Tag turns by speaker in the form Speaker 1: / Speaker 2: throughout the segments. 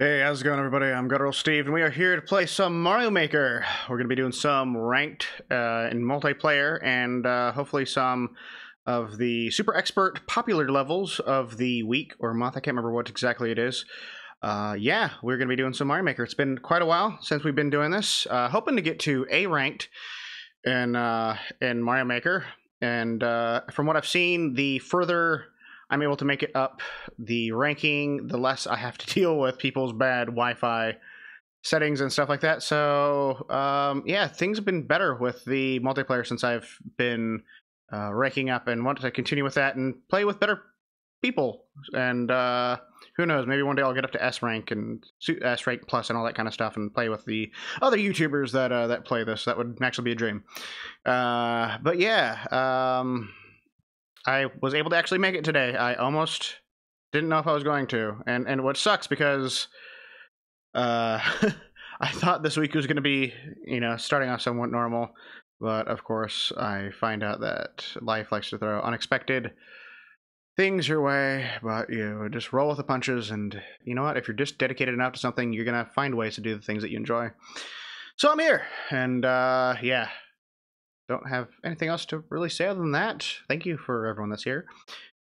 Speaker 1: Hey, how's it going, everybody? I'm Guttural Steve, and we are here to play some Mario Maker. We're going to be doing some ranked uh, in multiplayer, and uh, hopefully some of the super expert popular levels of the week or month. I can't remember what exactly it is. Uh, yeah, we're going to be doing some Mario Maker. It's been quite a while since we've been doing this. Uh, hoping to get to A ranked in uh, in Mario Maker, and uh, from what I've seen, the further I'm able to make it up the ranking, the less I have to deal with people's bad Wi-Fi settings and stuff like that. So um, yeah, things have been better with the multiplayer since I've been uh, ranking up, and want to continue with that and play with better people. And uh, who knows, maybe one day I'll get up to S rank and S rank plus and all that kind of stuff, and play with the other YouTubers that uh, that play this. That would actually be a dream. Uh, but yeah. Um, I was able to actually make it today. I almost didn't know if I was going to, and and what sucks because uh, I thought this week was going to be you know starting off somewhat normal, but of course I find out that life likes to throw unexpected things your way, but you just roll with the punches, and you know what? If you're just dedicated enough to something, you're gonna find ways to do the things that you enjoy. So I'm here, and uh, yeah, don't have anything else to really say other than that. Thank you for everyone that's here.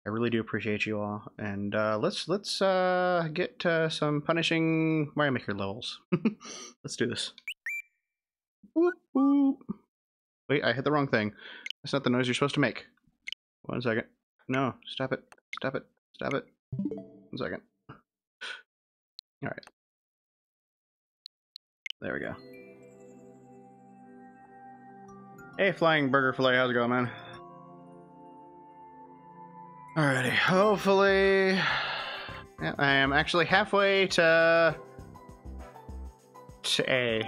Speaker 1: I really do appreciate you all. And uh, let's let's uh, get uh, some punishing Mario Maker levels. let's do this. Boop, boop. Wait, I hit the wrong thing. That's not the noise you're supposed to make. One second. No, stop it. Stop it. Stop it. One second. Alright. There we go. Hey, Flying Burger Filet, how's it going, man? Alrighty, hopefully... Yeah, I am actually halfway to... to A.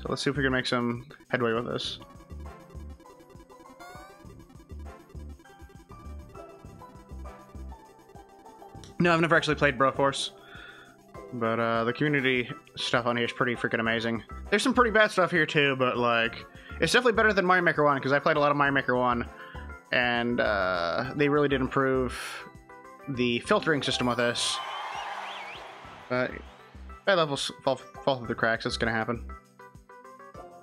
Speaker 1: So let's see if we can make some headway with this. No, I've never actually played Broforce. But uh, the community stuff on here is pretty freaking amazing. There's some pretty bad stuff here too, but like... It's definitely better than Mario Maker 1, because I played a lot of Mario Maker 1, and uh, they really did improve the filtering system with this. But bad levels fall, fall through the cracks, that's gonna happen.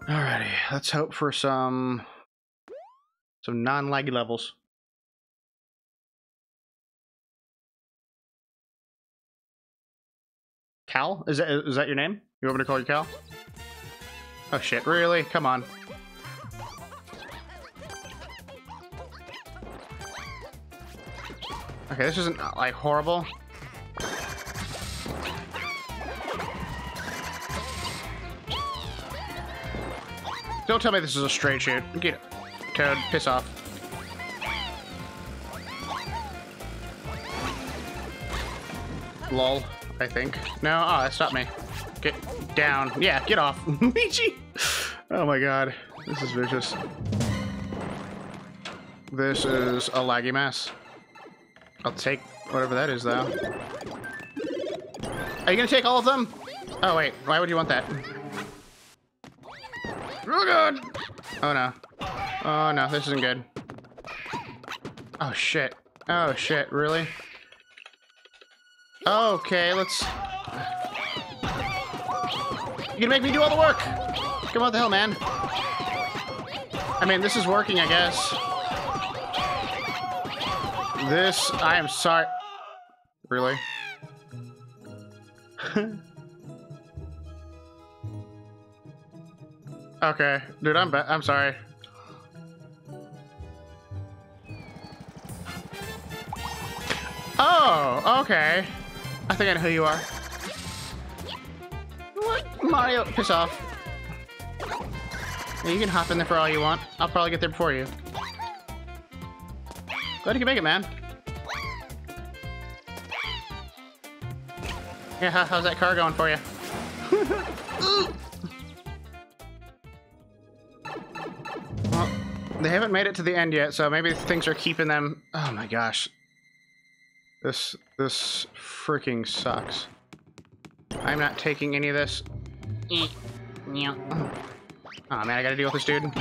Speaker 1: Alrighty, let's hope for some some non-laggy levels. Cal? Is that is that your name? You want me to call you Cal? Oh shit, really? Come on. Okay, this isn't, uh, like, horrible. Don't tell me this is a straight shoot. Get it. Toad, piss off. Lol, I think. No, ah, oh, that stopped me. Get down. Yeah, get off. Michi! Oh my god. This is vicious. This is a laggy mess. I'll take whatever that is, though. Are you gonna take all of them? Oh, wait. Why would you want that? Oh, God! Oh, no. Oh, no. This isn't good. Oh, shit. Oh, shit. Really? Okay, let's... You gonna make me do all the work! Come on, the hell, man? I mean, this is working, I guess. This, I am sorry. Really? okay, dude, I'm I'm sorry. Oh, okay. I think I know who you are. What? Mario, piss off. You can hop in there for all you want. I'll probably get there before you. Glad you can make it, man. Yeah, how's that car going for you? well, they haven't made it to the end yet, so maybe things are keeping them... Oh my gosh. This, this freaking sucks. I'm not taking any of this. Oh man, I gotta deal with this dude.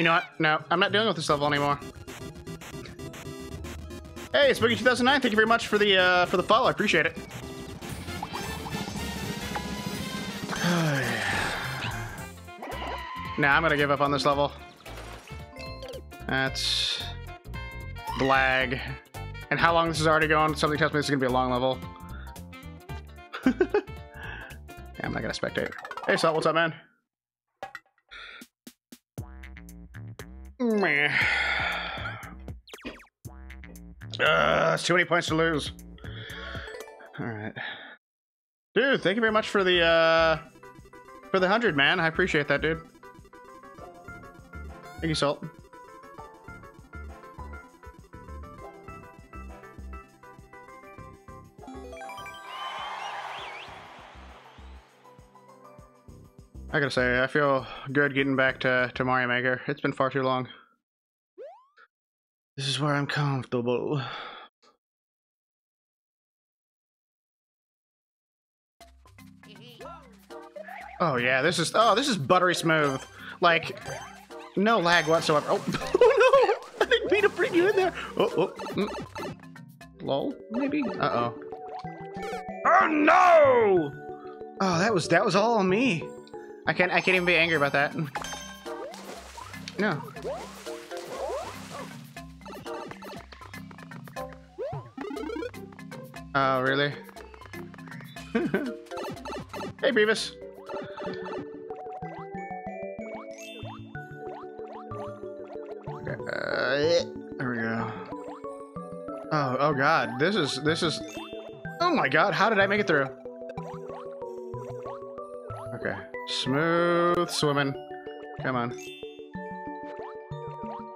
Speaker 1: You know what? No, I'm not dealing with this level anymore. Hey, Spooky 2009. Thank you very much for the uh, for the follow. I appreciate it. nah, I'm gonna give up on this level. That's lag. And how long this is already going? Something tells me this is gonna be a long level. yeah, I'm not gonna spectate. Hey, Salt, what's up, man? Meh. Uh, too many points to lose. All right, dude. Thank you very much for the uh, for the hundred, man. I appreciate that, dude. Thank you, Salt. I gotta say, I feel good getting back to, to Mario Maker. It's been far too long. This is where I'm comfortable. Oh yeah, this is oh this is buttery smooth. Like no lag whatsoever. Oh, oh no! I didn't mean to bring you in there. Oh oh. Mm. Lol, maybe? Uh oh. Oh no! Oh, that was that was all on me. I can't I can't even be angry about that. No. Oh, really? hey, Beavis. Uh, there we go. Oh, oh god, this is, this is, oh my god, how did I make it through? Okay, smooth swimming. Come on.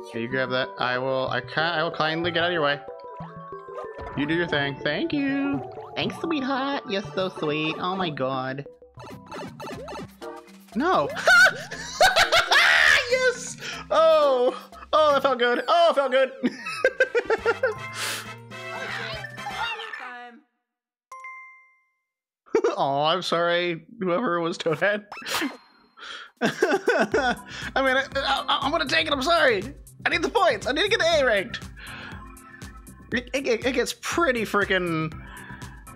Speaker 1: Okay, you grab that. I will, I can I will kindly get out of your way. You do your thing. Thank you. Thanks, sweetheart. You're so sweet. Oh my god. No. yes! Oh! Oh, that felt good. Oh, it felt good. oh, I'm sorry, whoever was Toadhead. I mean, I, I, I'm gonna take it. I'm sorry. I need the points. I need to get the A ranked. It, it, it gets pretty freaking.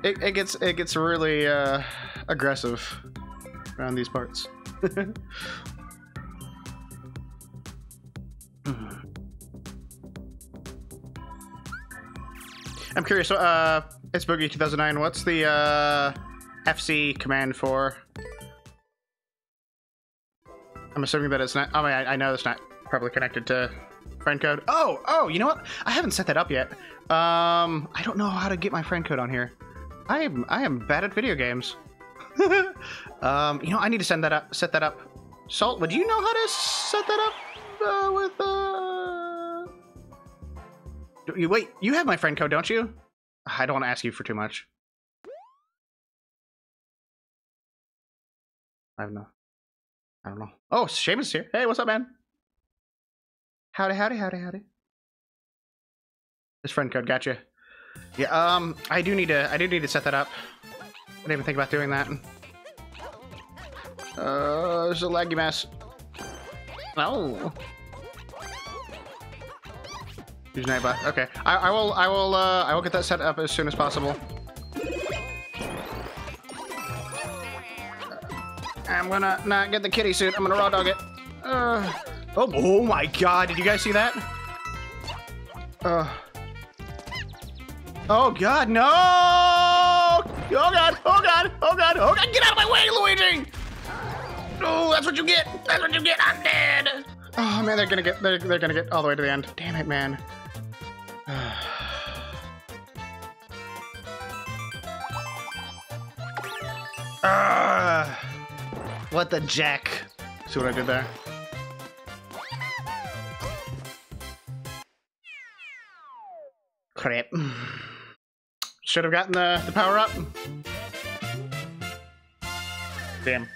Speaker 1: It, it gets it gets really uh, aggressive around these parts. I'm curious. Uh, it's Boogie 2009. What's the uh, FC command for? I'm assuming that it's not. I mean, I, I know it's not probably connected to friend code. Oh, oh, you know what? I haven't set that up yet. Um, I don't know how to get my friend code on here. I am I am bad at video games. um, you know, I need to send that up, set that up. Salt, would you know how to set that up uh, with uh? You wait, you have my friend code, don't you? I don't want to ask you for too much. I don't know. I don't know. Oh, Seamus here. Hey, what's up, man? Howdy, howdy, howdy, howdy. Friend code, gotcha. Yeah, um, I do need to, I do need to set that up. I didn't even think about doing that. Uh, there's a laggy mess. No. Use Nightbot. Okay, I, I will, I will, uh, I will get that set up as soon as possible. I'm gonna not get the kitty suit. I'm gonna raw dog it. Uh, oh, oh my god! Did you guys see that? Uh. Oh god, no! Oh god! Oh god! Oh god! Oh god! Get out of my way, Luigi! Oh, that's what you get! That's what you get! I'm dead! Oh man, they're gonna get they're, they're gonna get all the way to the end. Damn it, man. Ah! what the jack? See what I did there? Crap. Should have gotten the, the power up. Damn.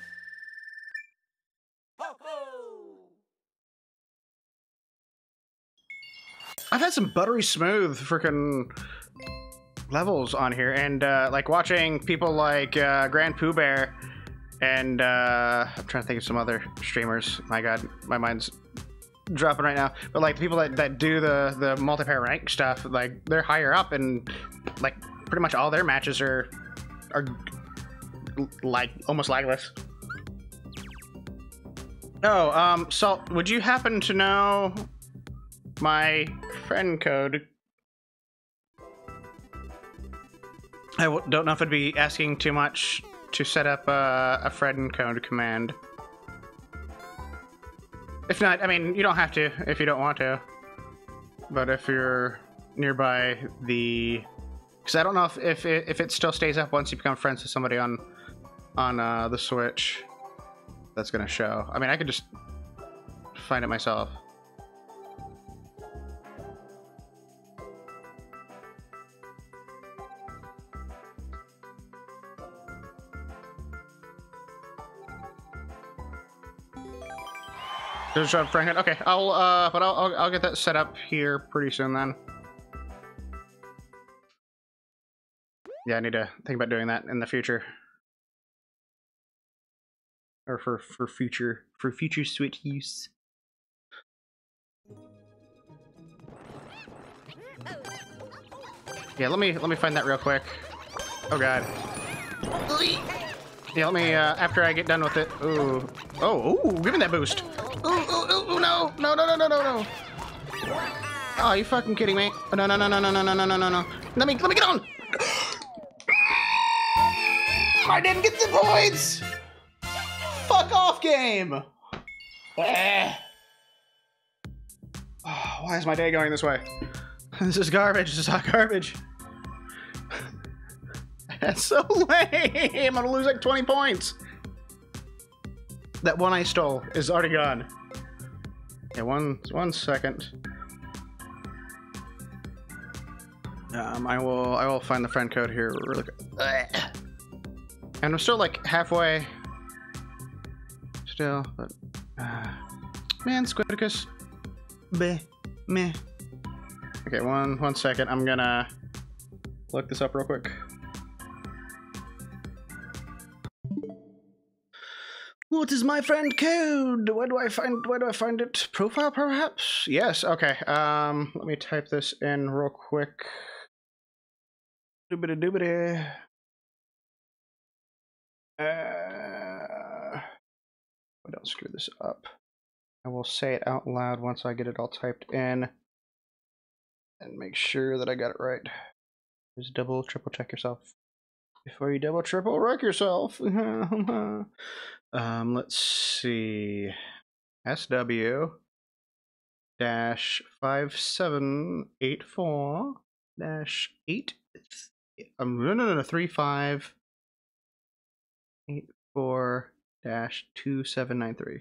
Speaker 1: I've had some buttery smooth freaking levels on here, and uh, like watching people like uh, GrandPOOBear, and uh, I'm trying to think of some other streamers. My God, my mind's dropping right now. But like the people that, that do the the multiplayer rank stuff, like they're higher up, and like pretty much all their matches are are like almost lagless. Oh, um, Salt, would you happen to know my friend code? I w- don't know if it'd be asking too much to set up a, a friend code command. If not, I mean, you don't have to if you don't want to. But if you're nearby the... Because I don't know if, if, it, if it still stays up once you become friends with somebody on on uh, the Switch that's to show. I mean, I could just find it myself. Okay, I'll uh, but I'll, I'll I'll get that set up here pretty soon then. Yeah, I need to think about doing that in the future, or for for future for future Switch use. Yeah, let me let me find that real quick. Oh god. Yeah, let me uh, after I get done with it. Ooh, oh, ooh, give me that boost. Ooh, ooh, ooh, no, no, no, no, no, no, no. Oh, you fucking kidding me? Oh, no, no, no, no, no, no, no, no, no, no. Let me, let me get on. I didn't get the points. Fuck off, game. Oh, why is my day going this way? This is garbage. This is hot garbage. That's so lame. I'm gonna lose like 20 points. That one I stole is already gone. Yeah, one one second. Um, I will I will find the friend code here really quick. And I'm still like halfway. Still, but uh, man, Squidicus, meh, meh. Okay, one one second. I'm gonna look this up real quick. What is my friend code? Where do I find where do I find it? Profile perhaps? Yes, okay. Um let me type this in real quick. Doobity doobity. Uh I don't screw this up. I will say it out loud once I get it all typed in and make sure that I got it right. Just double triple check yourself before you double triple wreck yourself. Um, let's see. SW dash five seven eight four dash eight um no no no no three five eight four dash two seven nine three.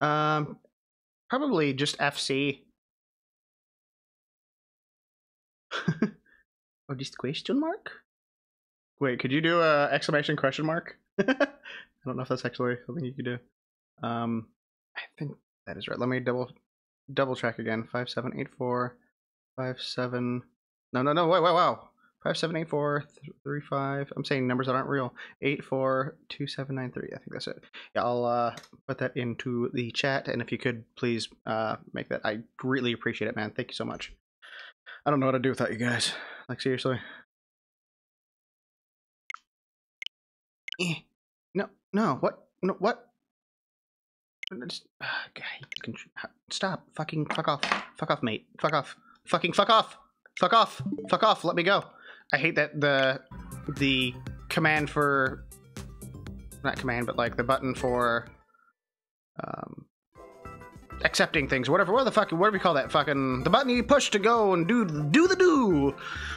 Speaker 1: Um probably just FC. or just question mark? Wait, could you do a exclamation question mark? I don't know if that's actually something you could do. Um, I think that is right. Let me double double check again. Five seven eight four five seven. No no no wait wait wow five seven eight four three five. I'm saying numbers that aren't real. Eight four two seven nine three. I think that's it. Yeah, I'll uh, put that into the chat, and if you could please uh, make that, I greatly appreciate it, man. Thank you so much. I don't know what to do without you guys. Like seriously. Eh. No, no, what? No, what? Uh, guy, stop. Fucking fuck off. Fuck off, mate. Fuck off. Fucking fuck off. Fuck off. Fuck off. Let me go. I hate that the the command for not command, but like the button for um accepting things, whatever, what the fuck, whatever you call that, fucking the button you push to go and do do the do,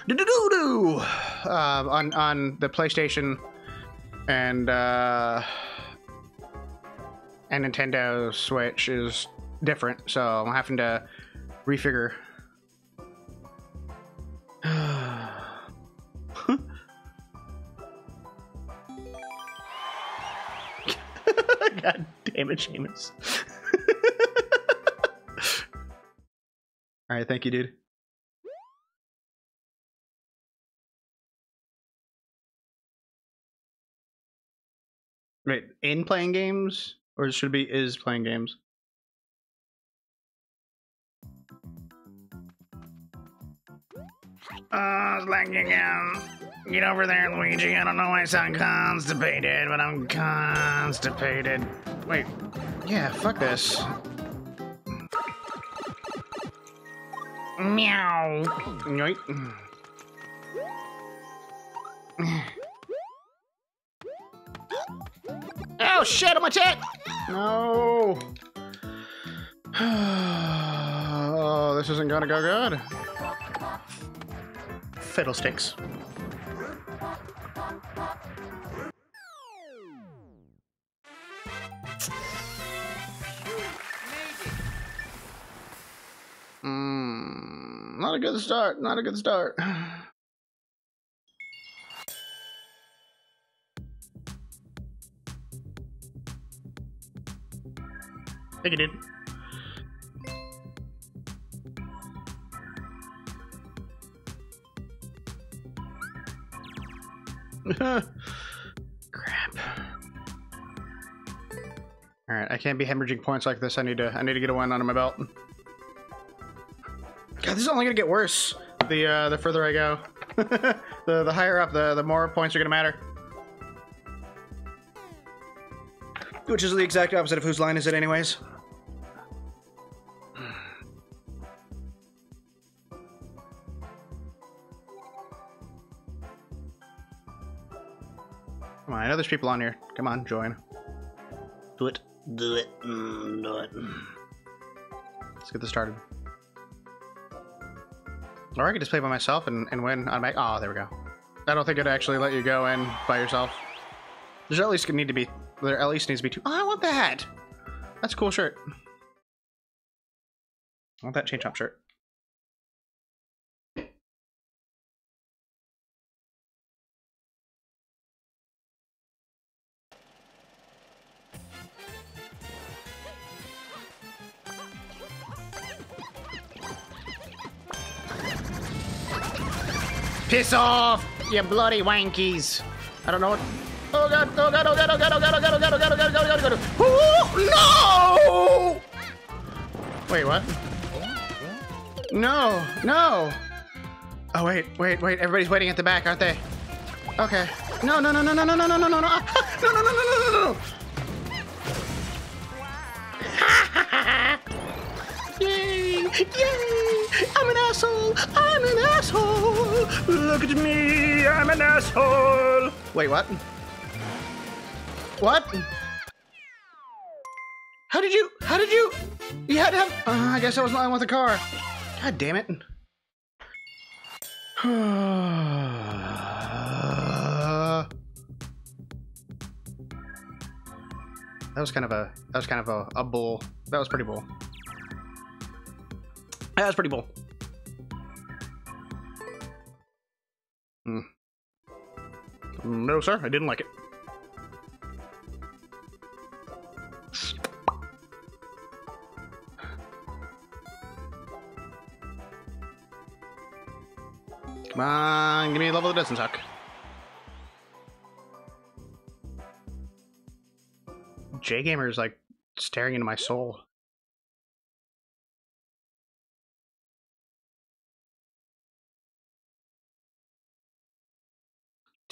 Speaker 1: do do do do, uh, on on the PlayStation and uh, and Nintendo Switch is different, so I'm having to refigure. God damn it, Seamus. All right, thank you, dude. Wait, in playing games, or should it be is playing games? Ah, it's lagging again. Get over there, Luigi. I don't know why I sound constipated, but I'm constipated. Wait. Yeah, fuck this. Meow. Yoink. Oh shit, on my tit! No. oh, this isn't gonna go good. Fiddlesticks. Mm, not a good start. Not a good start. Thank you, dude. Crap. All right, I can't be hemorrhaging points like this. I need to. I need to get a win under my belt. God, this is only gonna get worse. The uh, the further I go, the the higher up, the the more points are gonna matter. Which is the exact opposite of whose line is it, anyways? Know there's people on here. Come on, join. Do it. Do it. Mm, do it. Let's get this started. Or I could just play by myself and, and win on my... Oh, there we go. I don't think it'd actually let you go in by yourself. There's at least need to be... There at least needs to be two... Oh, I want that! That's a cool shirt. I want that chain chomp shirt. Off, you bloody wankies. I don't know what... Oh god, oh god, oh god, oh god, oh god, oh god, oh god, oh god, oh god, oh god, oh god, oh. No! Wait, what? No, no. Oh, wait, wait, wait. Everybody's waiting at the back, aren't they? Okay. No, no, no, no, no, no, no, no, no, no, no, no, no, no, no, no, no, no. Yay! Yay! I'm an asshole! I'm an asshole! Look at me! I'm an asshole! Wait, what? What? How did you? How did you? You had to have. Uh, I guess I was not with the car. God damn it. that was kind of a. That was kind of a, a bull. That was pretty bull. That was pretty bull. Hmm. No, sir, I didn't like it. Come on, give me a level that doesn't suck. J Gamer is like staring into my soul.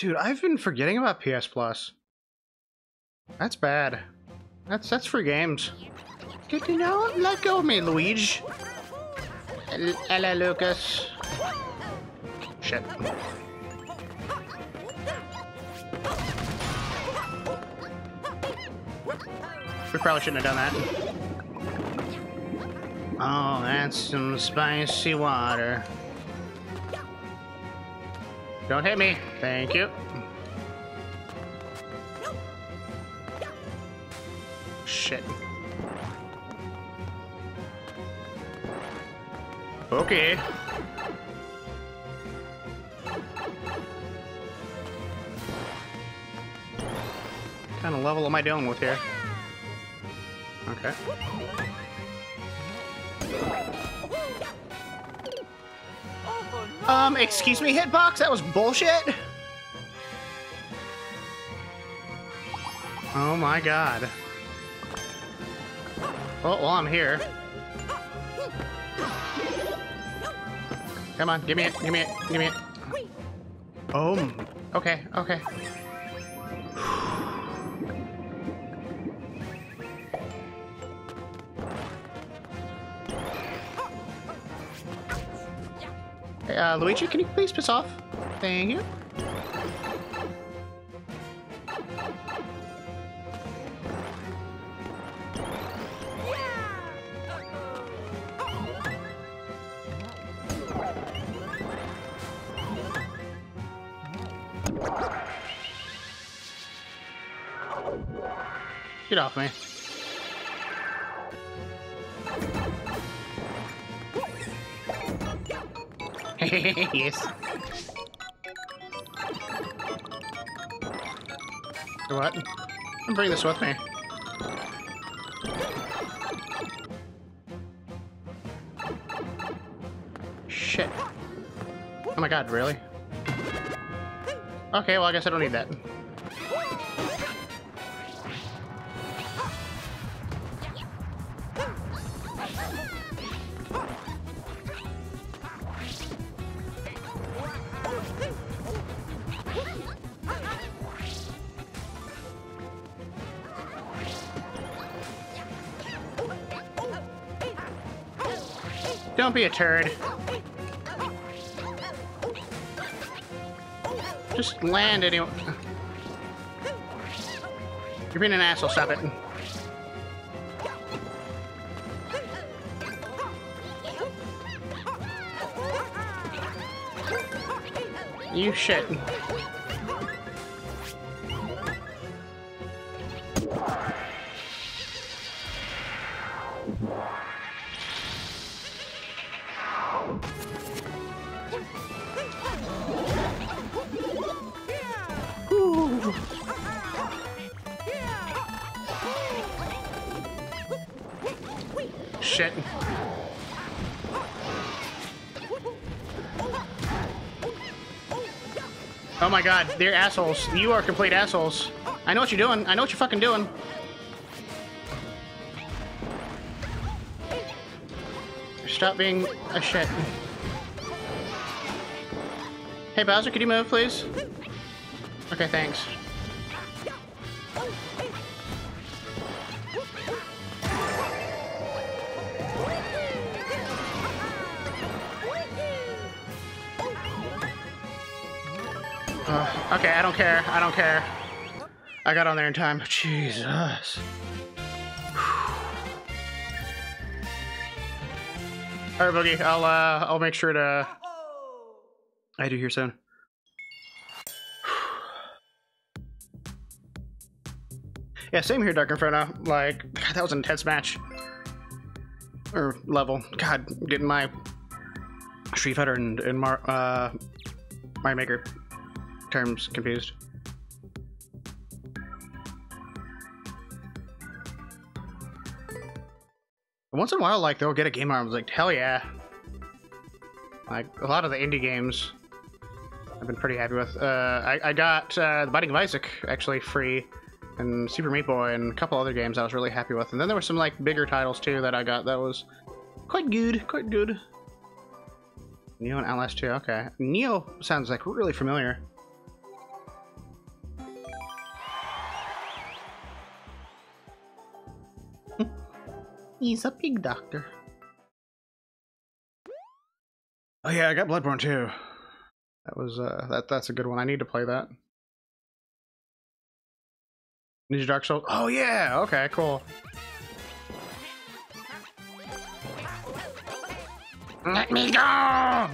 Speaker 1: Dude, I've been forgetting about PS Plus. That's bad. That's that's for games. Get to know, let go of me, Luigi. Hello, Lucas. Shit. We probably shouldn't have done that. Oh, that's some spicy water. Don't hit me. Thank you. Shit. Okay. What kind of level am I dealing with here? Okay. Um, excuse me, Hitbox? That was bullshit? Oh my god. Well, while I'm here... Come on, give me it, give me it, give me it. Oh, okay, okay. Uh, Luigi, can you please piss off? Thank you. Get off me. Yes. What? I'm bringing this with me. Shit. Oh my god, really? Okay, well I guess I don't need that. Don't be a turd. Just land anyway. You're being an asshole, stop it. You shit. Shit. They're assholes. You are complete assholes. I know what you're doing. I know what you're fucking doing. Stop being a shit. Hey Bowser, could you move, please? Okay, thanks. I don't care. I don't care. I got on there in time. Jesus. All right, Boogie. I'll uh, I'll make sure to. I do here soon. yeah, same here, Dark Inferno. Like, God, that was an intense match. Or level. God, getting my Street Fighter and, and Mar uh, Mario Maker terms confused. Once in a while, like, they'll get a game was like, hell yeah. Like, a lot of the indie games I've been pretty happy with. Uh, I, I got uh, The Binding of Isaac, actually, free, and Super Meat Boy, and a couple other games I was really happy with. And then there were some, like, bigger titles, too, that I got that was quite good, quite good. Nioh and Outlast 2, okay. Nioh sounds, like, really familiar. He's a pig doctor. Oh yeah, I got Bloodborne too. That was uh that that's a good one. I need to play that. Ninja Dark Souls. Oh yeah, okay, cool. Let me go!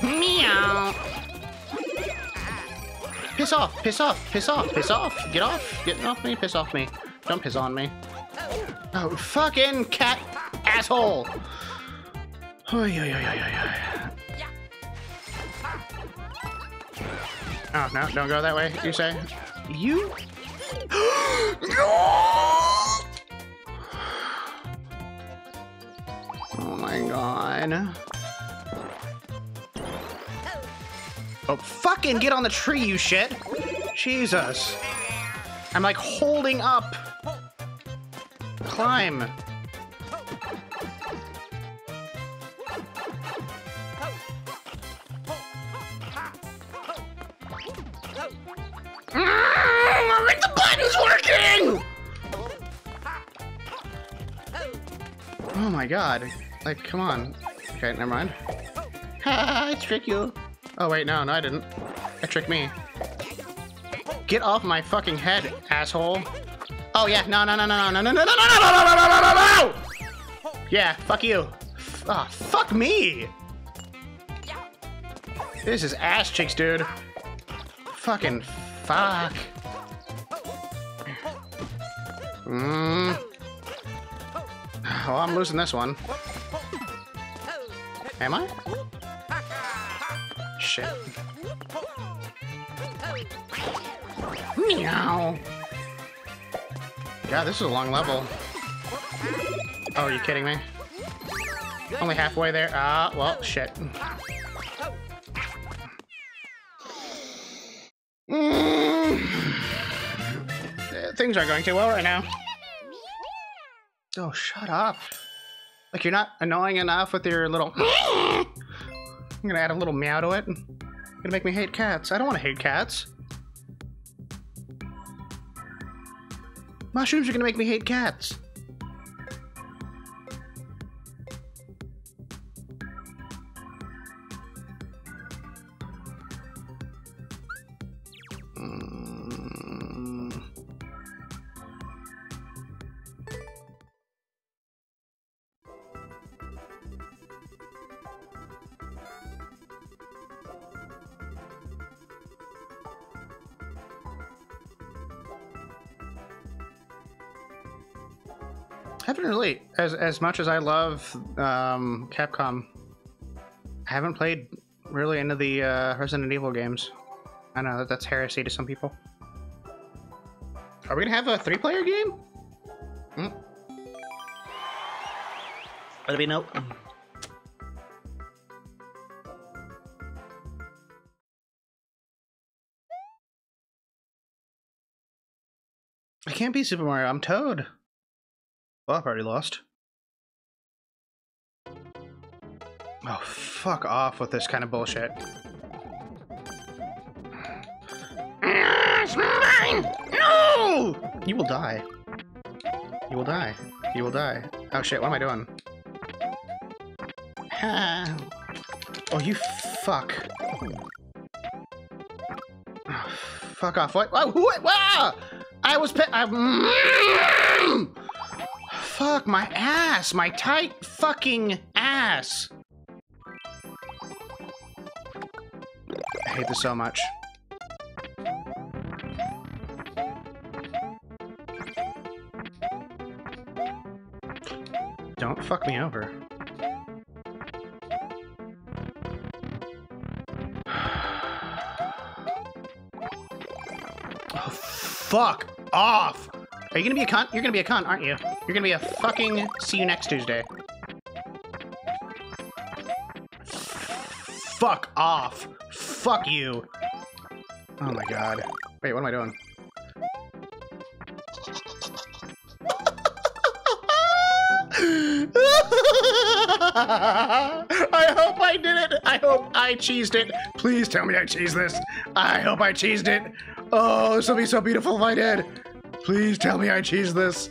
Speaker 1: Meow! Piss off, piss off, piss off, piss off. Get off, get off me, piss off me. Don't piss on me. Oh, fucking cat asshole! Oy, oy, oy, oy, oy. Oh, no, don't go that way, you say? You? oh my god. Oh, fucking get on the tree, you shit! Jesus. I'm like holding up. Climb. Mm, the button's working! Oh my god. Like, come on. Okay, never mind. Ha, I trick you. Oh wait, no, no, I didn't. I tricked me. Get off my fucking head, asshole. Oh yeah, no, no, no, no, no, no, no, no, no, no, no, no, no, no, no, no, no! Yeah, fuck you. Ah, fuck me. This is ass cheeks, dude. Fucking fuck. Mm. Well, I'm losing this one. Am I? Shit. Meow. God, this is a long level. Oh, are you kidding me? Only halfway there. Ah, uh, well, shit. Mm. Things aren't going too well right now. Oh, shut up. Like, you're not annoying enough with your little... I'm gonna add a little meow to it. Gonna make me hate cats. I don't want to hate cats. Mushrooms are gonna make me hate cats. As as much as I love um, Capcom, I haven't played really into the uh, Resident Evil games. I know that that's heresy to some people. Are we gonna have a three-player game? Hmm. Let me know. I can't be Super Mario. I'm Toad. Well, I've already lost. Oh, fuck off with this kind of bullshit. It's mine! No! You will die. You will die. You will die. Oh shit, what am I doing? oh, you fuck. Oh, fuck off. What? What? what? Wow! I was I Fuck my ass! My tight fucking ass! Hate this so much. Don't fuck me over. oh, fuck off! Are you gonna be a cunt? You're gonna be a cunt, aren't you? You're gonna be a fucking see you next Tuesday. Fuck off. Fuck you. Oh my god. Wait, what am I doing? I hope I did it. I hope I cheesed it. Please tell me I cheesed this. I hope I cheesed it. Oh, this will be so beautiful if I did. Please tell me I cheesed this.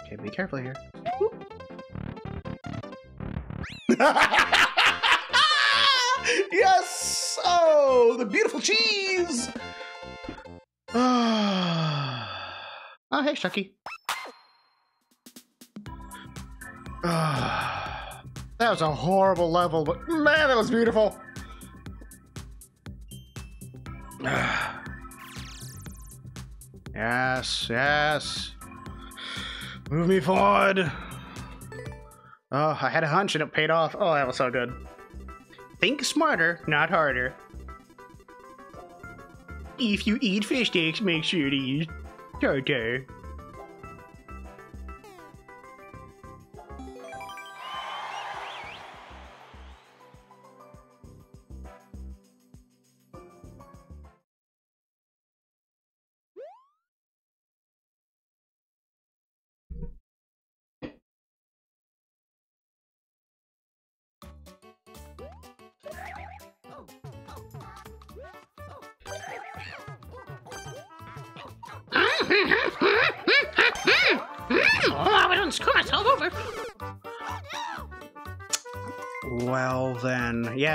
Speaker 1: Okay, be careful here. the beautiful cheese! oh, hey, Shucky. Ah, that was a horrible level, but man, that was beautiful. Yes, yes. Move me forward. Oh, I had a hunch and it paid off. Oh, that was so good. Think smarter, not harder. If you eat fish sticks, make sure to use tartar.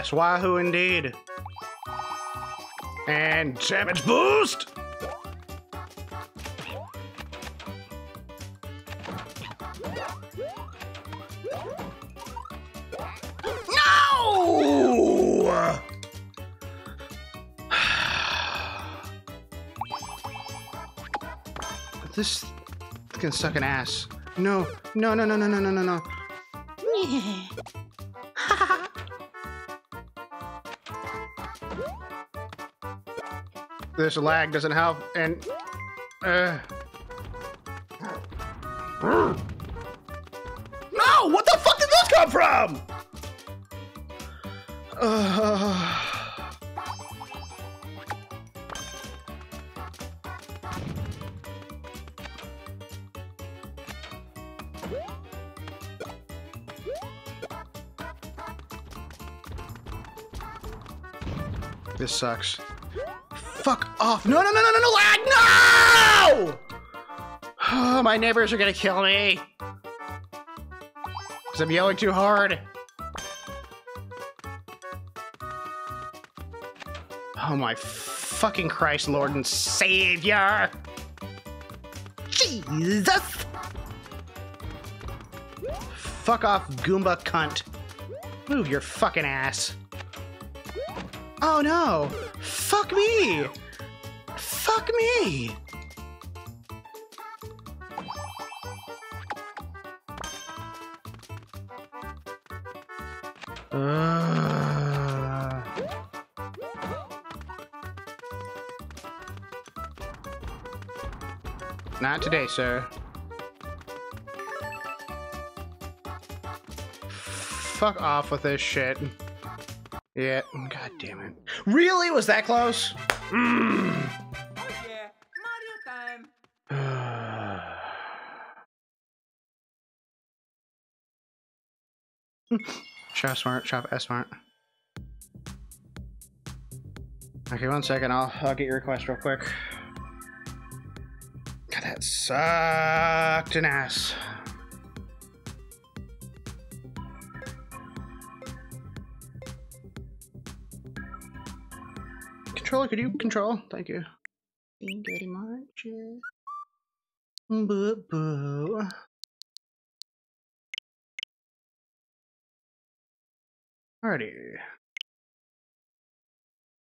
Speaker 1: Yes, Wahoo indeed. And damage boost! No! this can suck an ass. No, no, no, no, no, no, no, no, this lag doesn't help, and uh. No! What the fuck did this come from? This sucks. Fuck off! No, no, no, no, no, no! No! Oh, my neighbors are gonna kill me. Because I'm yelling too hard. Oh my fucking Christ, Lord and Savior! Jesus! Fuck off, Goomba cunt. Move your fucking ass. Oh no! Fuck me! Me! Uh... Not today, sir. Fuck off with this shit. Yeah, god damn it. Really? Was that close? Mm. Shop smart, shop S smart. Okay, one second. I'll I'll get your request real quick. God, that sucked an ass. Controller, could you control? Thank you. Thank you very much. Boo boo. Alrighty.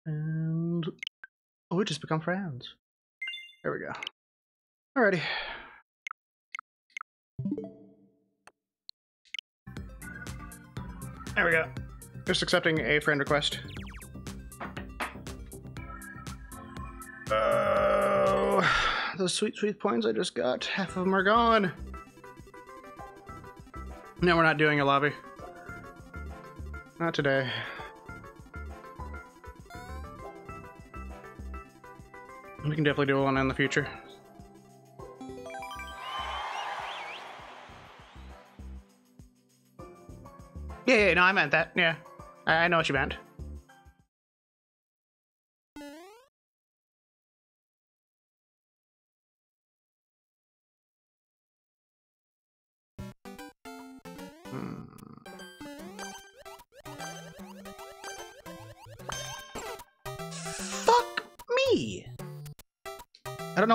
Speaker 1: And oh, we just become friends. There we go. Alrighty. There we go. Just accepting a friend request. Oh, those sweet, sweet points I just got. Half of them are gone. No, we're not doing a lobby. Not today. We can definitely do one in the future. Yeah, yeah, no, I meant that. Yeah. I, I know what you meant.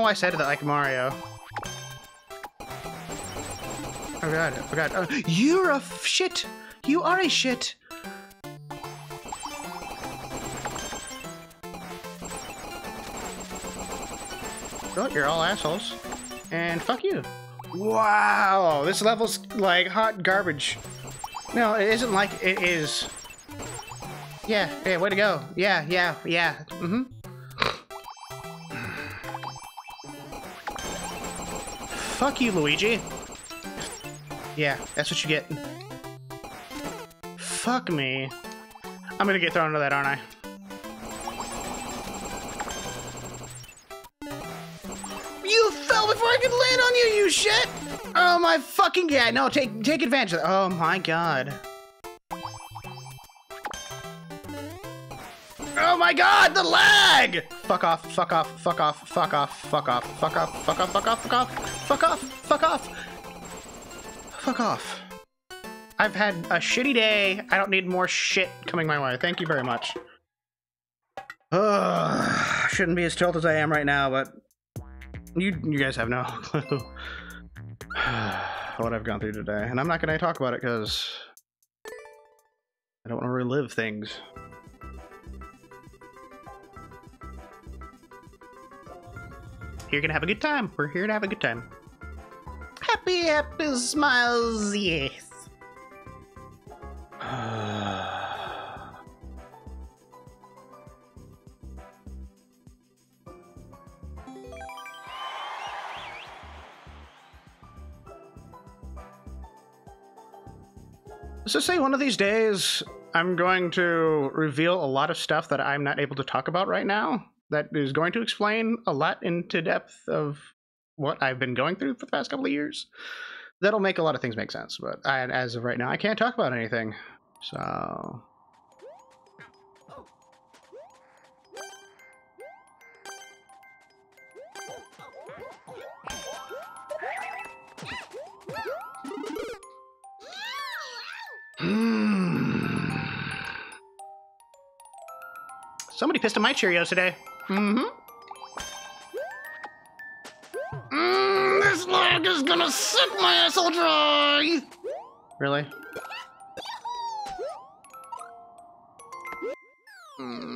Speaker 1: Know I said that like Mario. Oh god, oh god. Oh, you're a shit! You are a shit! Oh, you're all assholes. And fuck you. Wow, this level's like hot garbage. No, it isn't like it is. Yeah, yeah, way to go. Yeah, yeah, yeah. Mm-hmm. Fuck you, Luigi. Yeah, that's what you get. Fuck me. I'm gonna get thrown into that, aren't I? You fell before I could land on you, you shit! Oh my fucking yeah, no, take take advantage of that. Oh my god. My god, the lag! Fuck off, fuck off, fuck off, fuck off, fuck off, fuck off, fuck off, fuck off, fuck off, fuck off, fuck off. Fuck off. I've had a shitty day. I don't need more shit coming my way. Thank you very much. Ugh, shouldn't be as tilted as I am right now, but you you guys have no clue what I've gone through today. And I'm not going to talk about it because I don't want to relive things. You're going to have a good time. We're here to have a good time. Happy, happy smiles, yes. Let's say one of these days I'm going to reveal a lot of stuff that I'm not able to talk about right now. That is going to explain a lot into depth of what I've been going through for the past couple of years. That'll make a lot of things make sense, but I, as of right now, I can't talk about anything. So. Somebody pissed on my Cheerios today. Mm-hmm. Mm, this leg is gonna suck my asshole dry! Really? Mhm.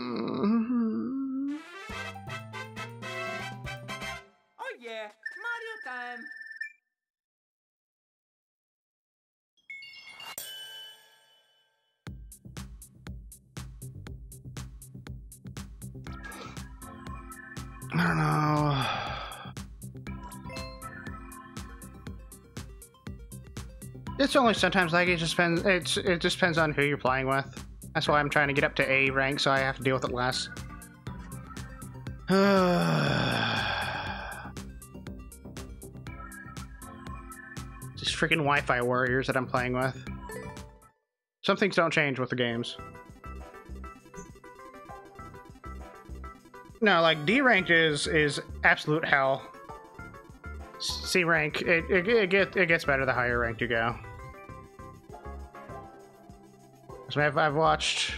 Speaker 1: It's only sometimes like it just depends. It's it just depends on who you're playing with. That's why I'm trying to get up to A rank, so I have to deal with it less. just freaking Wi-Fi warriors that I'm playing with. Some things don't change with the games. No, like D rank is is absolute hell. C rank, it it, it, get, it gets better the higher ranked you go. So I've, I've watched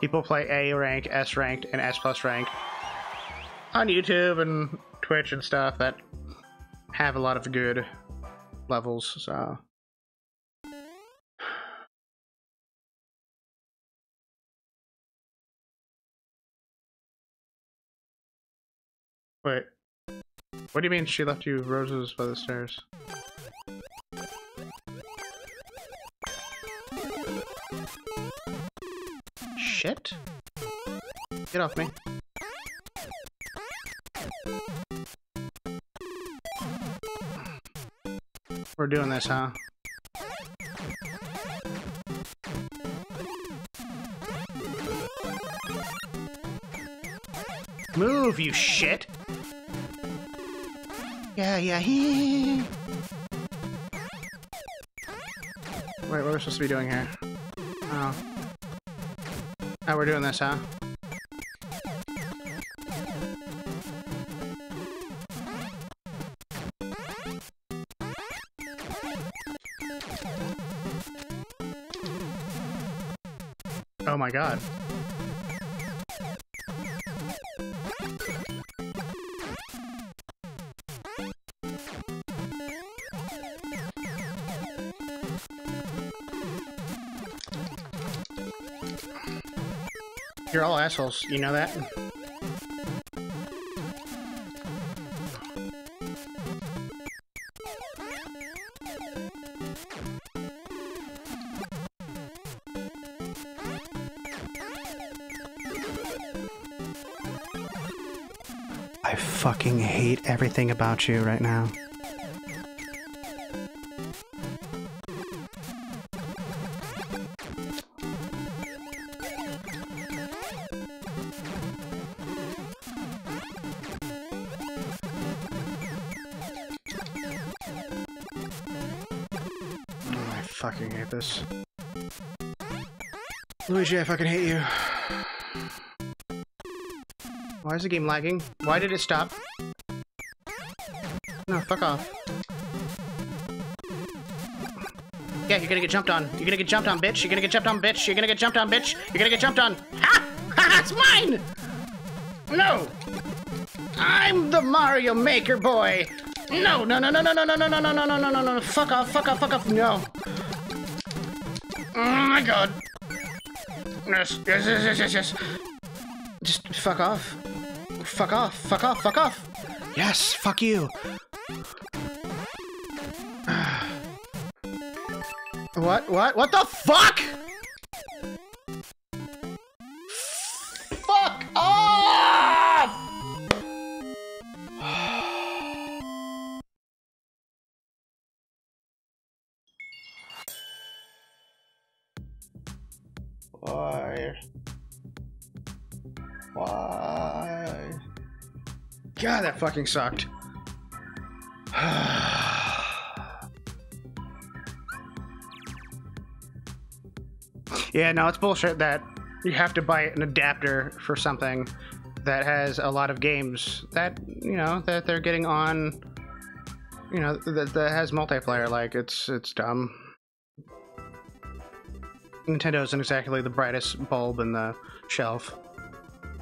Speaker 1: people play A rank, S ranked, and S plus rank on YouTube and Twitch and stuff that have a lot of good levels. So wait, what do you mean she left you roses by the stairs? Shit! Get off me. We're doing this, huh? Move, you shit! Yeah, yeah, he. Wait, what are we supposed to be doing here? Oh. Oh, we're doing this, huh? You're all assholes, you know that? I fucking hate everything about you right now. Fucking hate you. Why is the game lagging? Why did it stop? No, fuck off. Yeah, you're gonna get jumped on. You're gonna get jumped on, bitch. You're gonna get jumped on, bitch. You're gonna get jumped on, bitch. You're gonna get jumped on. Ha! Ha! It's mine! No! I'm the Mario Maker boy! No, no, no, no, no, no, no, no, no, no, no, no, no, no, no, fuck off, fuck off, fuck off, no. Oh my god. Yes, yes, yes, yes, yes, yes. Just fuck off. Fuck off, fuck off, fuck off. Yes, fuck you. What? What? What the? Fuck fucking sucked. yeah, no, it's bullshit that you have to buy an adapter for something that has a lot of games that, you know, that they're getting on, you know, that, that has multiplayer. Like, it's, it's dumb. Nintendo isn't exactly the brightest bulb in the shelf.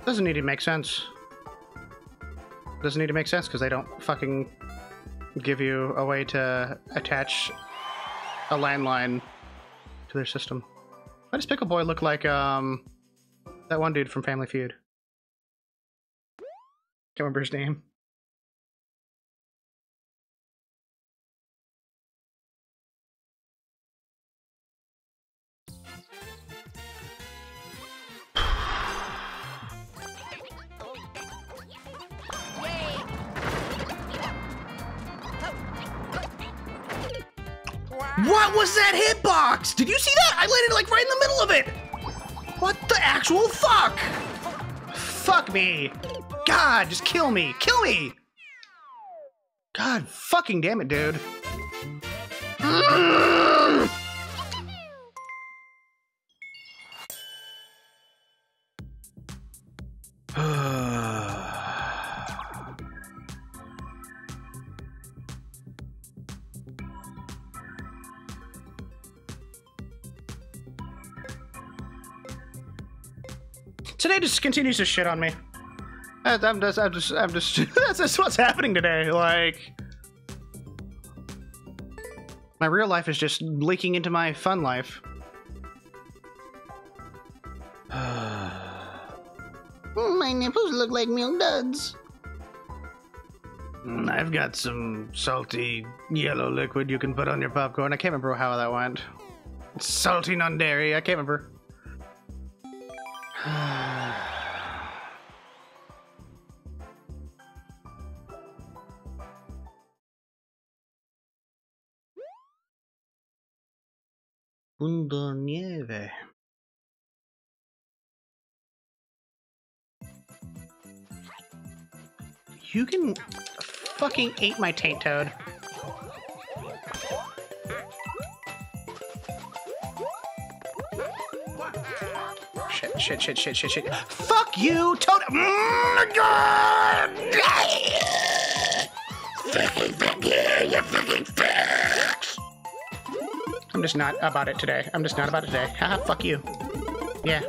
Speaker 1: Doesn't need to make sense. Doesn't need to make sense because they don't fucking give you a way to attach a landline to their system. Why does Pickle Boy look like um that one dude from Family Feud? Can't remember his name. What was that hitbox? Did you see that? I landed like right in the middle of it. What the actual fuck? Fuck me. God, just kill me. Kill me. God fucking damn it, dude. Today just continues to shit on me. I- I'm just, I'm just, I'm just, that's just what's happening today. Like, my real life is just leaking into my fun life. my nipples look like milk duds. Mm, I've got some salty yellow liquid you can put on your popcorn. I can't remember how that went. Salty non dairy. I can't remember. Punto nieve. You can fucking eat my taint toad. Shit, shit, shit, shit, shit, shit. Fuck you, Toad. Mm, God! I'm just not about it today. I'm just not about it today. Haha, fuck you. Yeah.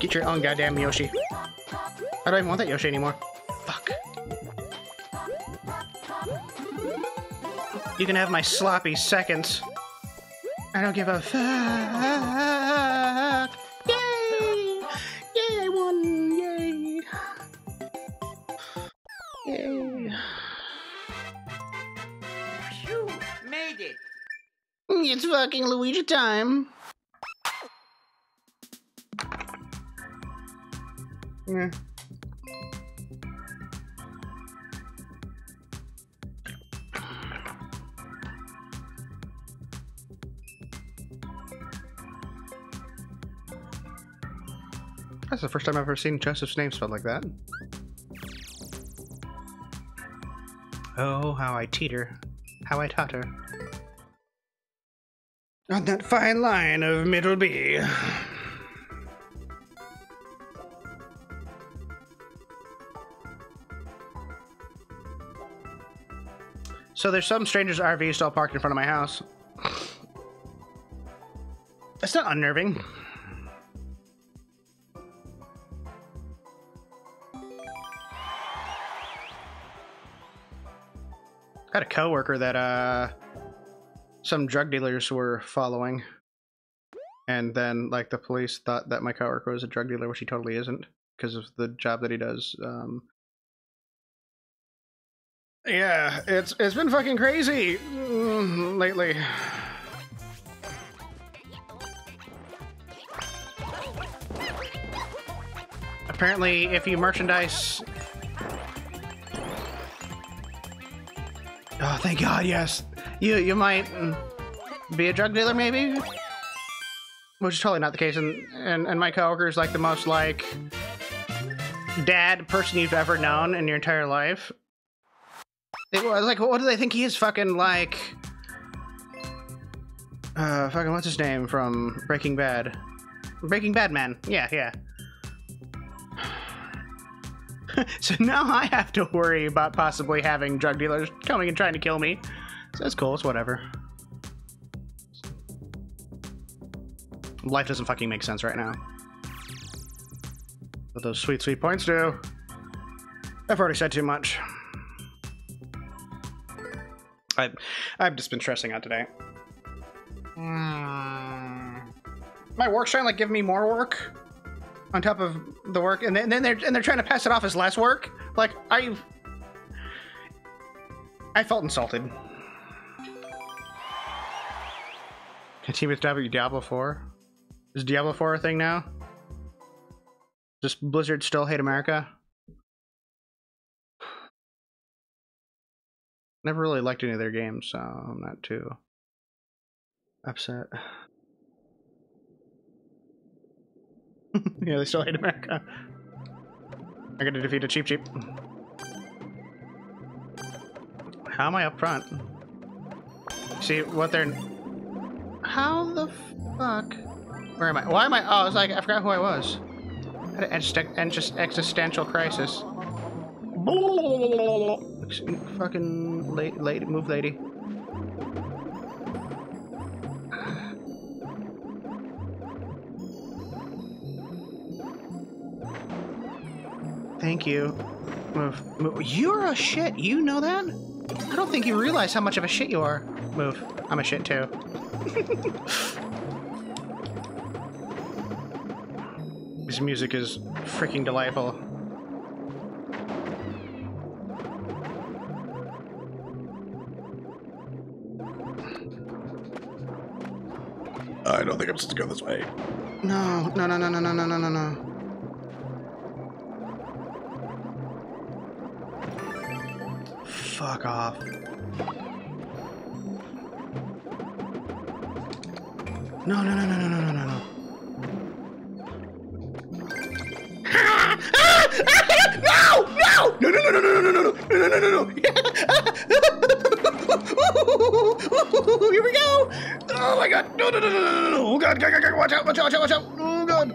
Speaker 1: Get your own goddamn Yoshi. I don't even want that Yoshi anymore. Fuck. You can have my sloppy seconds. I don't give a fuck. It's fucking Luigi time. Yeah. That's the first time I've ever seen Joseph's name spelled like that. Oh, how I teeter. How I totter. On that fine line of middle B. So there's some stranger's RV still parked in front of my house. That's not unnerving. Got a coworker that uh some drug dealers were following. And then like the police thought that my coworker was a drug dealer, which he totally isn't, because of the job that he does. Um Yeah, it's it's been fucking crazy mm, lately. Apparently, if you merchandise Oh, thank God, yes. You you might mm, be a drug dealer, maybe? Which is totally not the case, and, and, and my coworker is like the most, like, dad person you've ever known in your entire life. It was like, what do they think he is? Fucking, like... Uh, fucking, what's his name from Breaking Bad? Breaking Bad man. Yeah, yeah. so now I have to worry about possibly having drug dealers coming and trying to kill me. So that's cool, it's whatever. Life doesn't fucking make sense right now. But those sweet, sweet points do. I've already said too much. I, I've just been stressing out today. Mm. My work's trying to like give me more work on top of the work, and then, and then they're and they're trying to pass it off as less work. Like, you? I felt insulted. Continue with Diablo 4. Is Diablo 4 a thing now? Does Blizzard still hate America? Never really liked any of their games, so I'm not too upset. yeah, they still hate America. I gotta defeat a cheap Cheep. How am I up front? See what they're. How the fuck? Where am I? Why am I? Oh, I was like, I forgot who I was. Had an just existential crisis. Fucking late, lady, move, lady. Thank you. Move. Move. You're a shit. You know that? I don't think you realize how much of a shit you are. Move. I'm a shit too. this music is freaking delightful.
Speaker 2: I don't think I'm supposed to go this way.
Speaker 1: No, no, no, no, no, no, no, no, no. Fuck off. No, no, no, no, no, no, no, no, no. No! No! No, no, no, no, no, no, no, no, no, no, no. Here we go! Oh my god! No, no, no, no, no, no, no! Oh god, god, god, god, watch out, watch out, watch out, watch out! Oh god!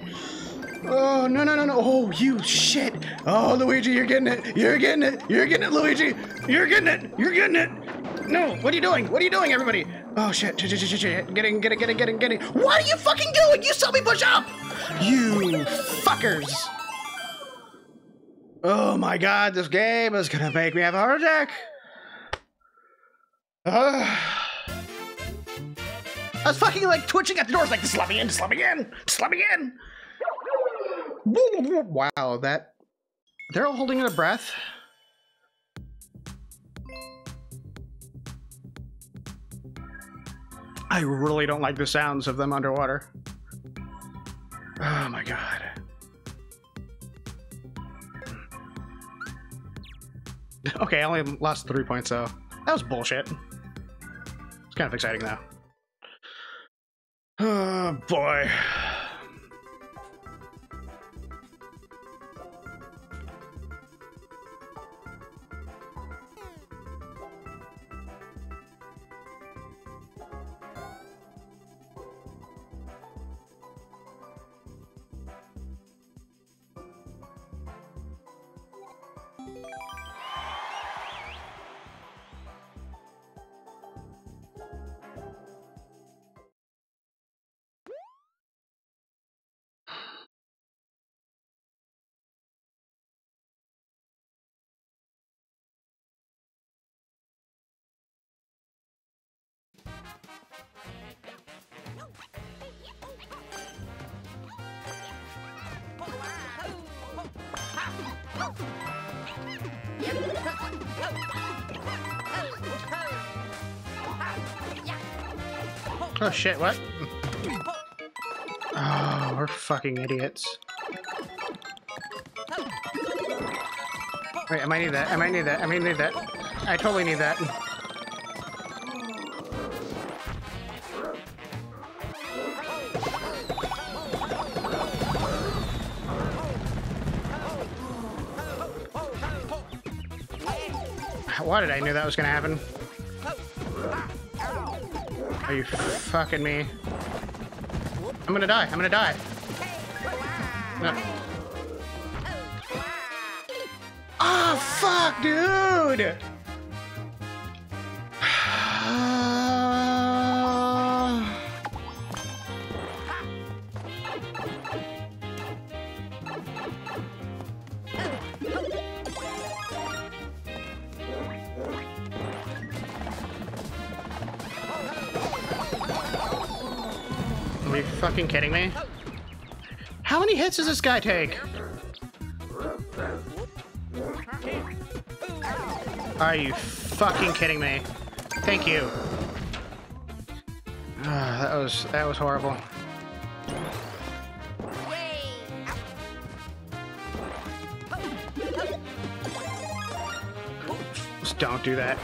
Speaker 1: Oh, no, no, no, no. Oh, you shit. Oh, Luigi, you're getting it. You're getting it. You're getting it, Luigi. You're getting it. You're getting it. No, what are you doing? What are you doing, everybody? Oh, shit. Shit, shit, shit, shit. Getting, getting, getting, getting, getting. What are you fucking doing? You saw me push up. You fuckers. Oh my god, this game is gonna make me have a heart attack. Uh, I was fucking like twitching at the doors like, just let me in, just let me in, just let me in. Wow, that... They're all holding their breath. I really don't like the sounds of them underwater. Oh my god. Okay, I only lost three points though. That was bullshit. It's kind of exciting though. Oh boy. Shit, what? Oh, we're fucking idiots. Wait, I might need that. I might need that. I might need that. I totally need that. Why did I knew that was gonna happen? Are you fucking me? I'm gonna die. I'm gonna die. No. Oh, fuck, dude! Does this guy take? Are you fucking kidding me? Thank you. Ah, that was that was horrible. Just don't do that.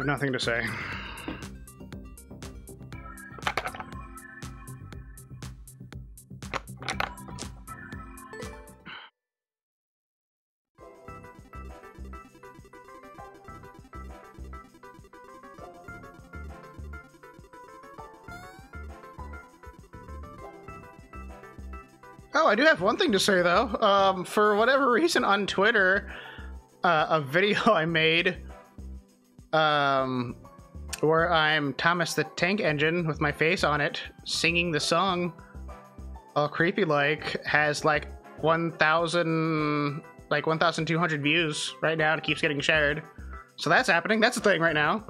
Speaker 1: Have nothing to say. Oh, I do have one thing to say though. Um, for whatever reason on Twitter, uh, a video I made um, where I'm Thomas the Tank Engine with my face on it, singing the song, all creepy like, has like 1,000, like 1,200 views right now. and It keeps getting shared. So that's happening. That's a thing right now.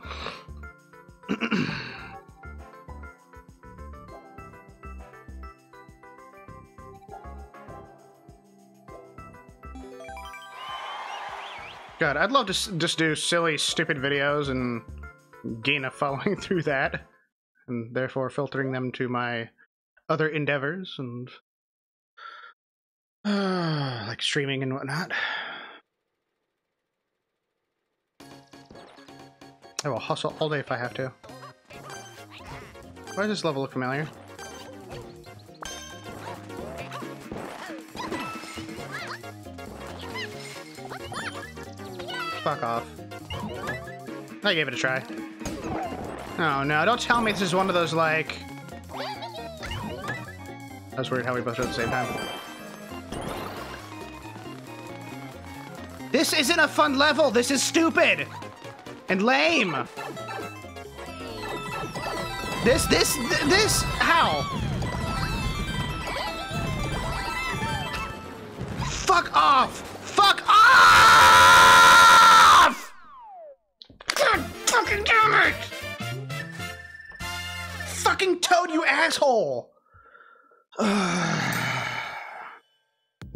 Speaker 1: God, I'd love to just do silly, stupid videos and gain a following through that, and therefore filtering them to my other endeavors and uh, like streaming and whatnot. I will hustle all day if I have to. Why does this level look familiar? Fuck off. I gave it a try. Oh no, don't tell me this is one of those like... That's weird how we both it at the same time. This isn't a fun level! This is stupid! And lame! This, this, th- this, how?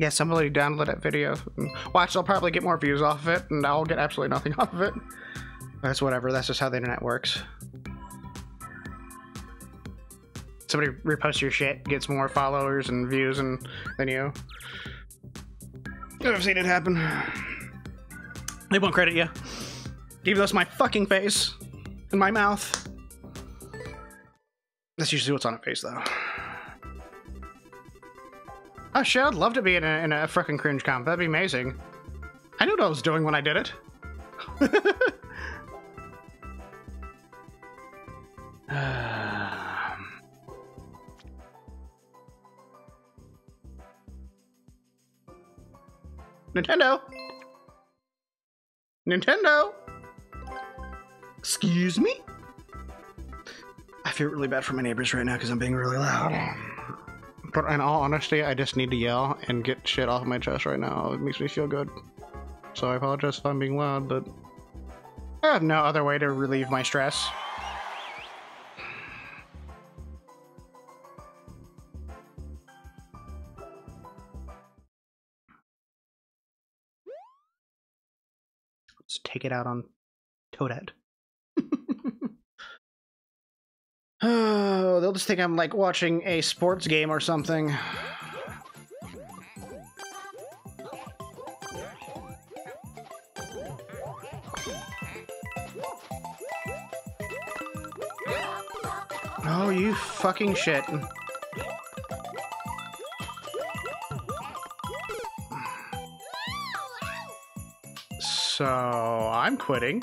Speaker 1: Yeah, somebody download that video. and Watch, they'll probably get more views off of it, and I'll get absolutely nothing off of it. That's whatever, that's just how the internet works. Somebody reposts your shit, gets more followers and views and than you. I've seen it happen. They won't credit you. Even though it's my fucking face and my mouth. That's usually what's on a face, though. Oh shit, I'd love to be in a, in a freaking cringe comp. That'd be amazing. I knew what I was doing when I did it. Nintendo! Nintendo! Excuse me? I feel really bad for my neighbors right now because I'm being really loud. But in all honesty, I just need to yell and get shit off my chest right now. It makes me feel good. So I apologize if I'm being loud, but I have no other way to relieve my stress. Let's take it out on Toadette. Oh, they'll just think I'm like watching a sports game or something. Oh, you fucking shit. So, I'm quitting.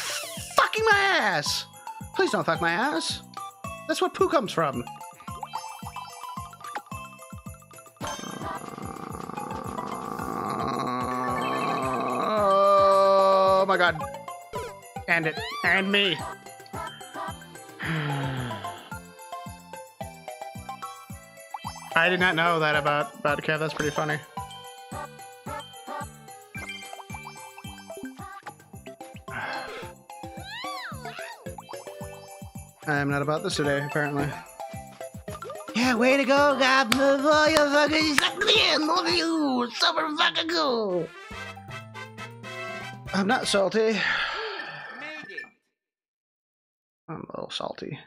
Speaker 1: ass? Please don't fuck my ass. That's where poo comes from. Oh my god. And it. And me. I did not know that about, about Kev. That's pretty funny. I'm not about this today, apparently. Yeah, way to go, God. You fucking suck in. Look at you. Super fucking cool. I'm not salty. I'm a little salty.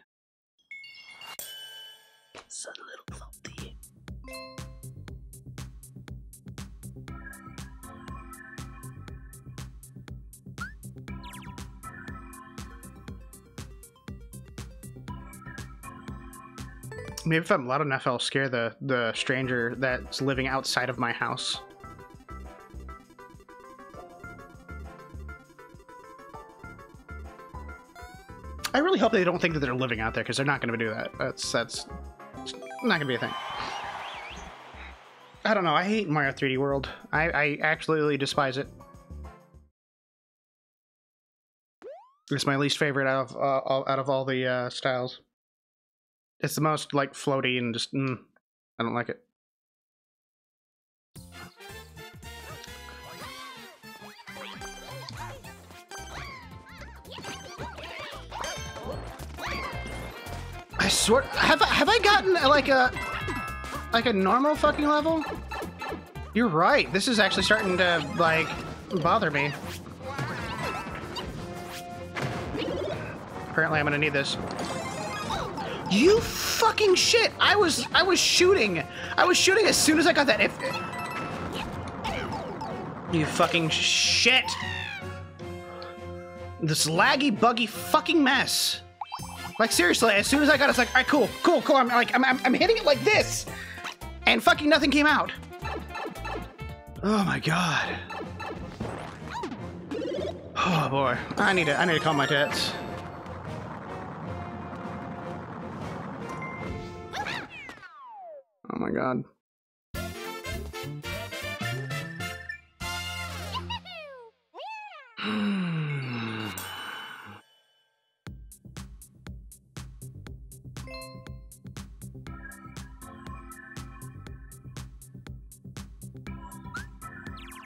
Speaker 1: Maybe if I'm loud enough, I'll scare the the stranger that's living outside of my house. I really hope they don't think that they're living out there because they're not going to do that. That's that's not going to be a thing. I don't know. I hate Mario 3D World. I I absolutely despise it. It's my least favorite out of uh, all- out of all the uh, styles. It's the most like floaty and just mm, I don't like it. I swear, have I, have I gotten like a like a normal fucking level? You're right. This is actually starting to like bother me. Apparently, I'm gonna need this. You fucking shit! I was I was shooting. I was shooting as soon as I got that. If you fucking shit! This laggy, buggy fucking mess. Like seriously, as soon as I got it, it's like, all right, cool, cool, cool. I'm like, I'm, I'm, I'm hitting it like this, and fucking nothing came out. Oh my god. Oh boy, I need to, I need to calm my tits. Oh my god.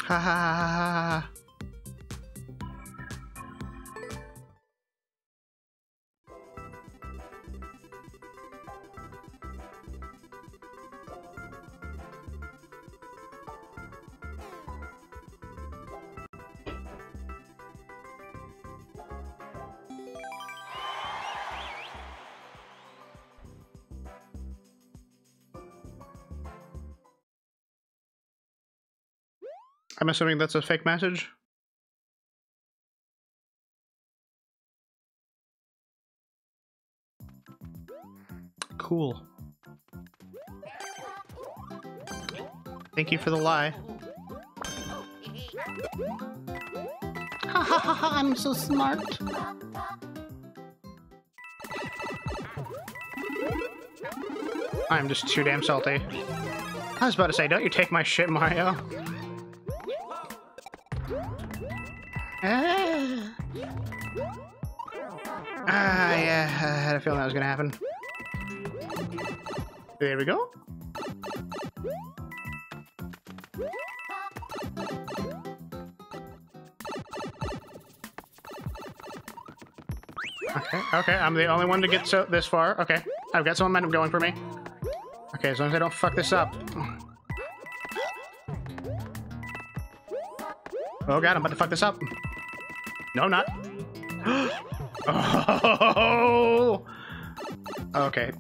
Speaker 1: Ha ha ha ha ha I'm assuming that's a fake message. Cool. Thank you for the lie.
Speaker 3: Ha ha ha ha, I'm so smart.
Speaker 1: I'm just too damn salty. I was about to say, don't you take my shit, Mario. Ah, Ah, yeah, I had a feeling that was gonna happen. There we go. Okay, okay, I'm the only one to get so this far. Okay, I've got some momentum going for me. Okay, as long as I don't fuck this up. Oh god, I'm about to fuck this up. No, not. oh! Okay.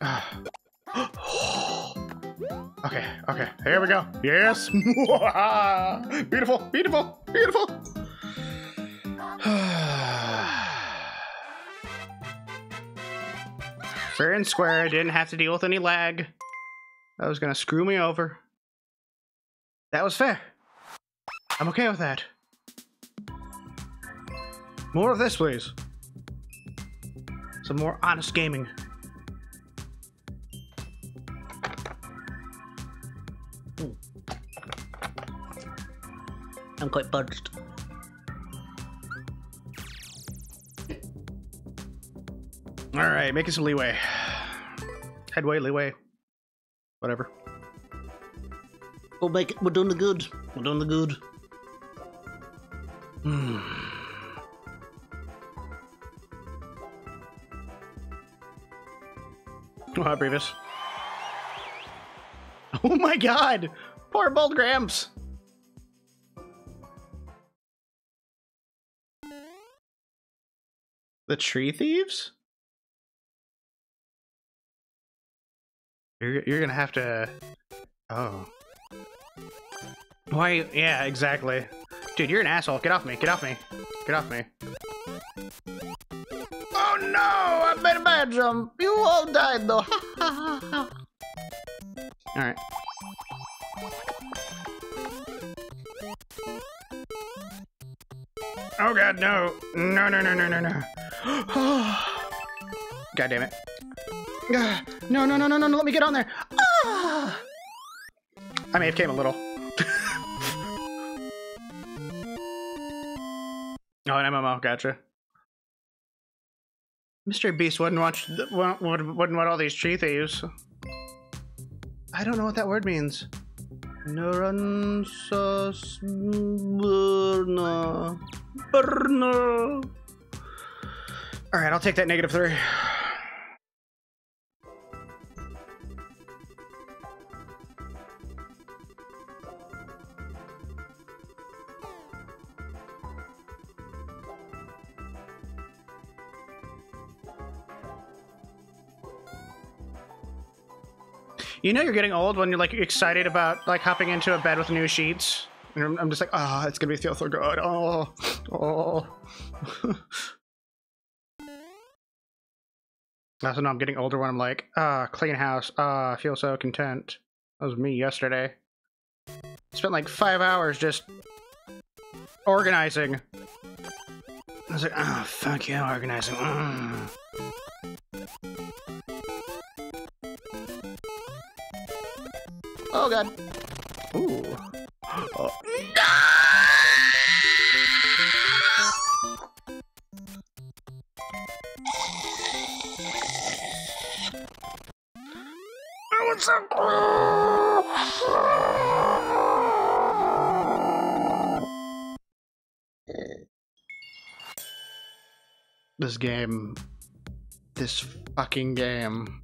Speaker 1: okay, okay, here we go. Yes! beautiful, beautiful, beautiful! Fair and square, I didn't have to deal with any lag. That was gonna screw me over. That was fair. I'm okay with that. More of this, please. Some more honest gaming.
Speaker 3: I'm quite budged.
Speaker 1: All right, making some leeway. Headway, leeway, whatever.
Speaker 3: We'll make it. We're doing the good. We're doing the good.
Speaker 1: Hmm. Oh, Brevis. Oh my god! Poor Bold Gramps! The tree thieves? You're, you're gonna have to... Oh. Why? Yeah, exactly. Dude, you're an asshole. Get off me. Get off me. Get off me. A bad jump. You all died though. Alright. Oh god, no. No, no, no, no, no, no. god damn it. No, no, no, no, no, no, let me get on there. Ah! I may have came a little. Oh, an MMO, gotcha. Mystery Beast wouldn't watch, wouldn't, wouldn't want all these tree thieves. I don't know what that word means. Neuronsus burna. Burna. Alright, I'll take that negative three. You know you're getting old when you're like excited about like hopping into a bed with new sheets. And I'm- just like, oh, it's gonna be feel so good. Oh, oh. Also, no, I'm getting older when I'm like, ah, clean house. Ah, I feel so content. That was me yesterday. Spent like five hours just organizing. I was like, oh, fuck yeah, organizing. Mm. Oh god. Ooh. Oh. I want some. This game. This fucking game.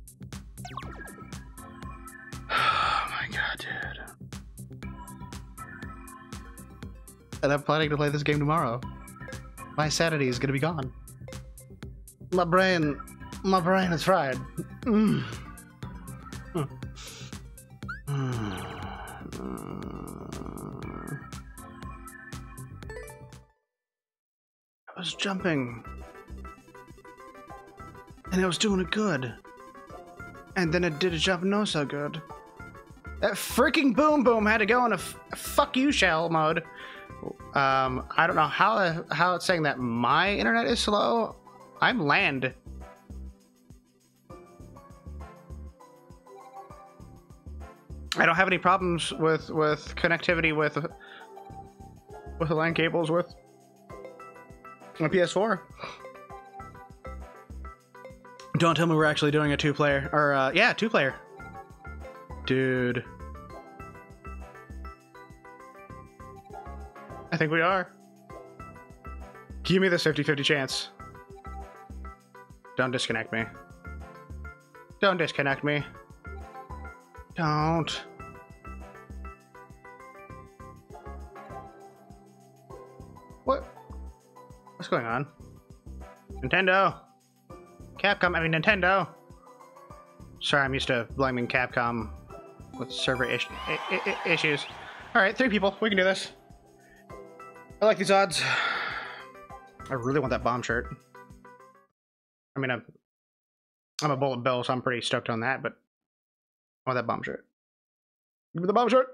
Speaker 1: and I'm planning to play this game tomorrow. My sanity is gonna be gone. My brain, my brain is fried. Mm. mm. I was jumping, and I was doing it good, and then it did a jump no so good. That freaking boom boom had to go in a fuck you shell mode. Um, I don't know how how it's saying that my internet is slow. I'm land. I don't have any problems with with connectivity with with the LAN cables with my PS4. Don't tell me we're actually doing a two player or uh, yeah, two player. Dude. Think we are. Give me this 50-50 chance. Don't disconnect me. Don't disconnect me. Don't. What? What's going on? Nintendo. Capcom, I mean Nintendo. Sorry, I'm used to blaming Capcom with server is issues. All right, three people. We can do this. I like these odds. I really want that bomb shirt. I mean, I'm, I'm a bullet bill, so I'm pretty stoked on that, but I want that bomb shirt. Give me the bomb shirt.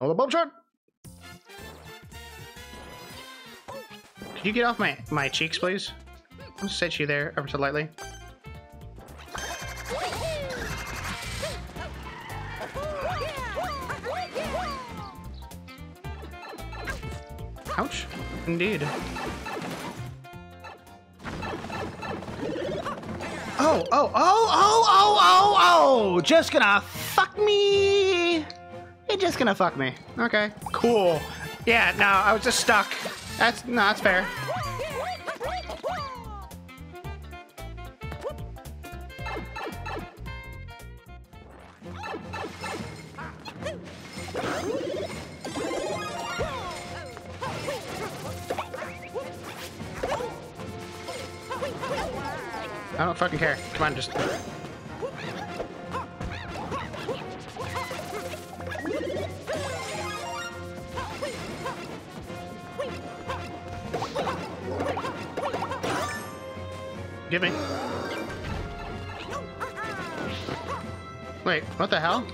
Speaker 1: Oh, the bomb shirt. Could you get off my, my cheeks, please? I'll set you there ever so lightly. Ouch. Indeed. Oh, oh, oh, oh, oh, oh, oh! Just gonna fuck me! You're just gonna fuck me. Okay, cool. Yeah, no, I was just stuck. That's, no, that's fair. Come on, just. Give me. Wait, what the hell?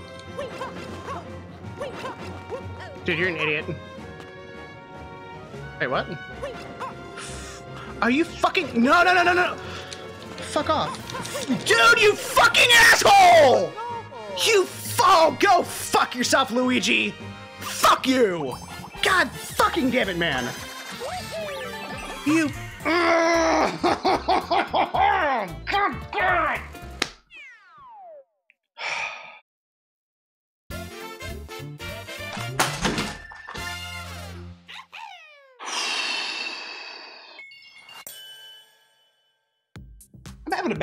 Speaker 1: Dude, you're an idiot. Wait, what? Are you fucking- No, no, no, no, no! Fuck off. Dude, you fucking asshole! You oh, go fuck yourself, Luigi! Fuck you! God fucking damn it, man! You- God damn it!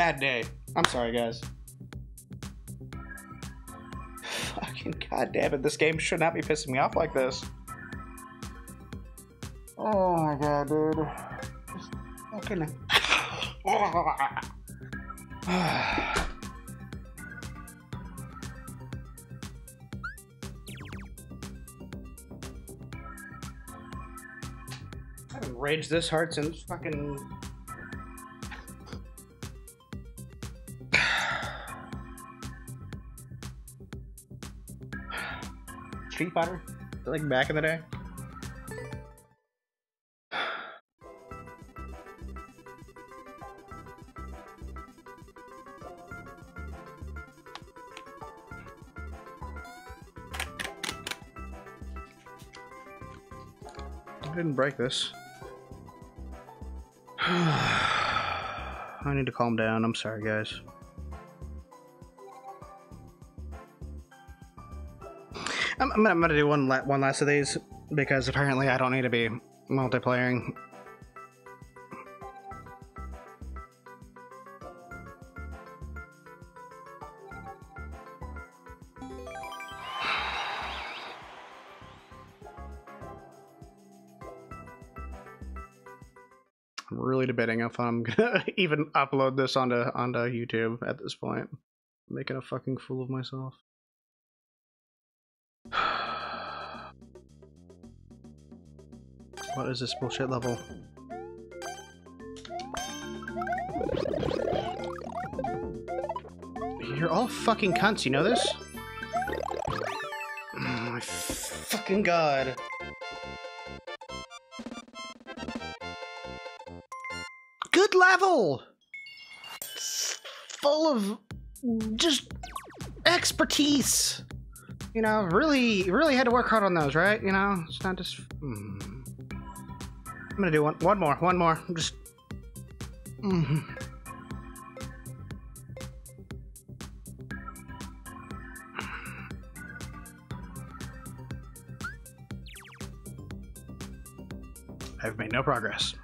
Speaker 1: Bad day. I'm sorry, guys. Fucking goddamn it, this game should not be pissing me off like this. Oh my god, dude. Fucking. I haven't raged this hard since fucking Street Fighter? Like back in the day? I didn't break this. I need to calm down. I'm sorry, guys. I'm, I'm, gonna, I'm gonna do one la- one last of these because apparently I don't need to be multiplaying. I'm really debating if I'm gonna even upload this onto onto YouTube at this point. I'm making a fucking fool of myself. What is this bullshit level? You're all fucking cunts, you know this? Oh my fucking god. Good level! Full of just expertise. You know, really, really had to work hard on those, right? You know, it's not just. Hmm. I'm gonna do one, one more, one more. Just. Mm. I've made no progress.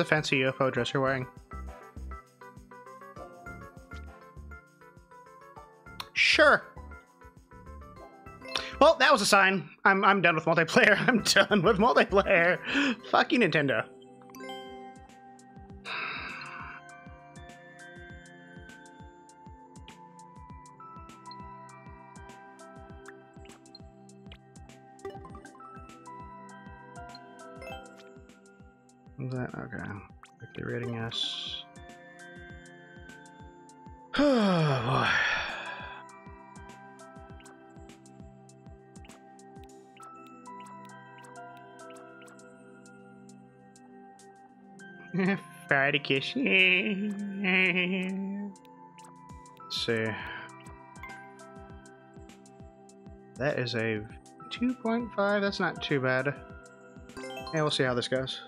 Speaker 1: The fancy UFO dress you're wearing? Sure. Well, that was a sign. I'm I'm done with multiplayer. I'm done with multiplayer. Fuck you, Nintendo. Let's see. That is a 2.5. That's not too bad. Yeah, we'll see how this goes.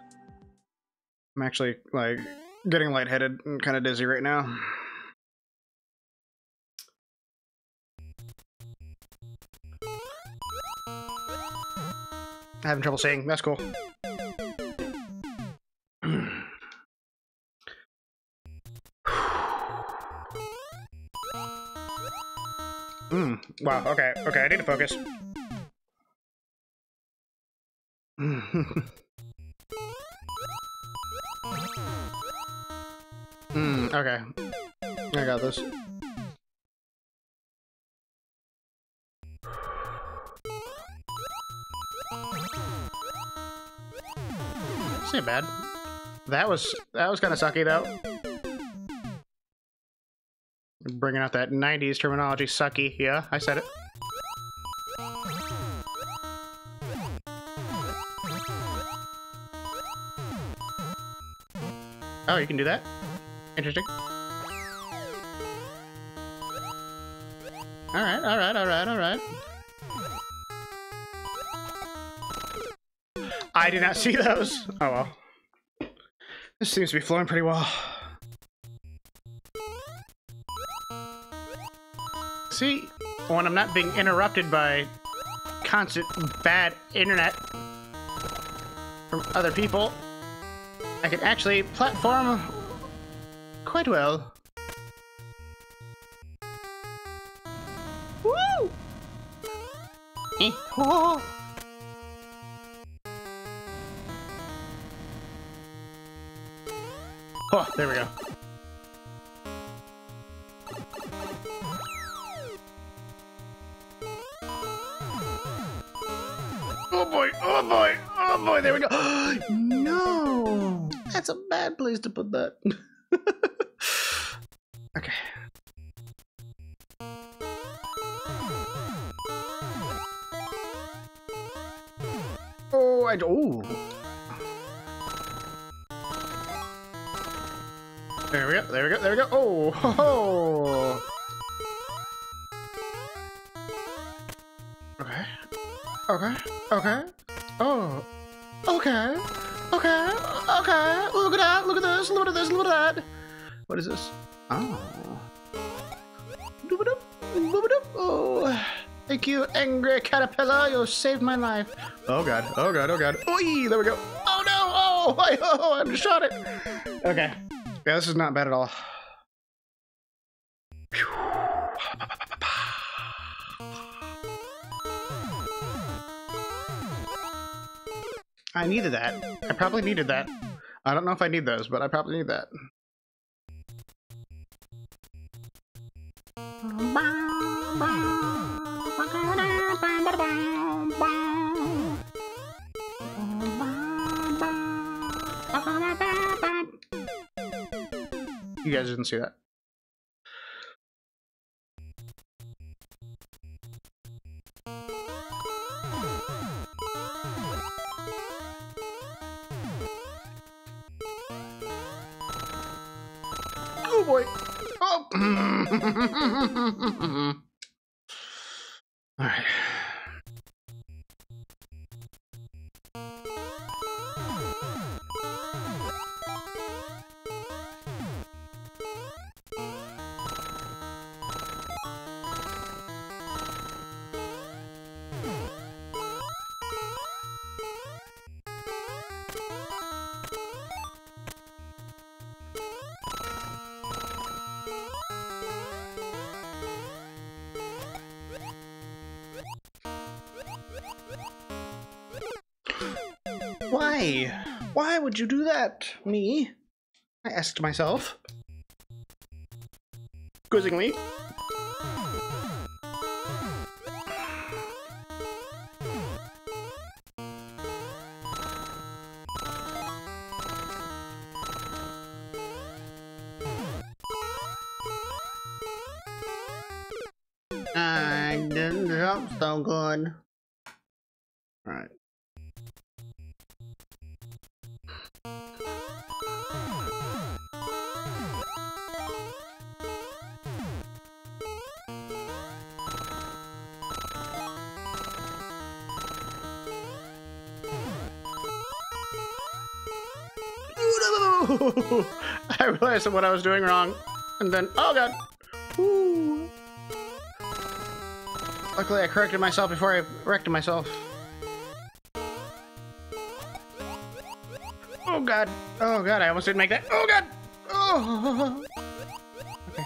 Speaker 1: I'm actually, like, getting lightheaded and kind of dizzy right now. Having trouble seeing. That's cool. Wow. Okay. Okay. I need to focus. Hmm. Okay. I got this. This ain't bad. That was that was kind of sucky though. Bringing out that 90s terminology, sucky. Yeah, I said it. Oh, you can do that? Interesting. Alright, alright, alright, alright. I did not see those. Oh well. This seems to be flowing pretty well. See, when I'm not being interrupted by constant bad internet from other people, I can actually platform quite well. Woo! Eh, oh. Oh, there we go. Caterpillar. Saved my life. Oh god. Oh god. Oh god. Oi! There we go. Oh no! Oh! I, oh! I just shot it. Okay. Yeah, this is not bad at all. I needed that. I probably needed that. I don't know if I need those, but I probably need that. Didn't see that. Asked myself. Quizzingly. I realized what I was doing wrong. And then, oh god. Ooh. Luckily, I corrected myself before I wrecked myself. Oh god. Oh god, I almost didn't make that. Oh god. Oh. Okay.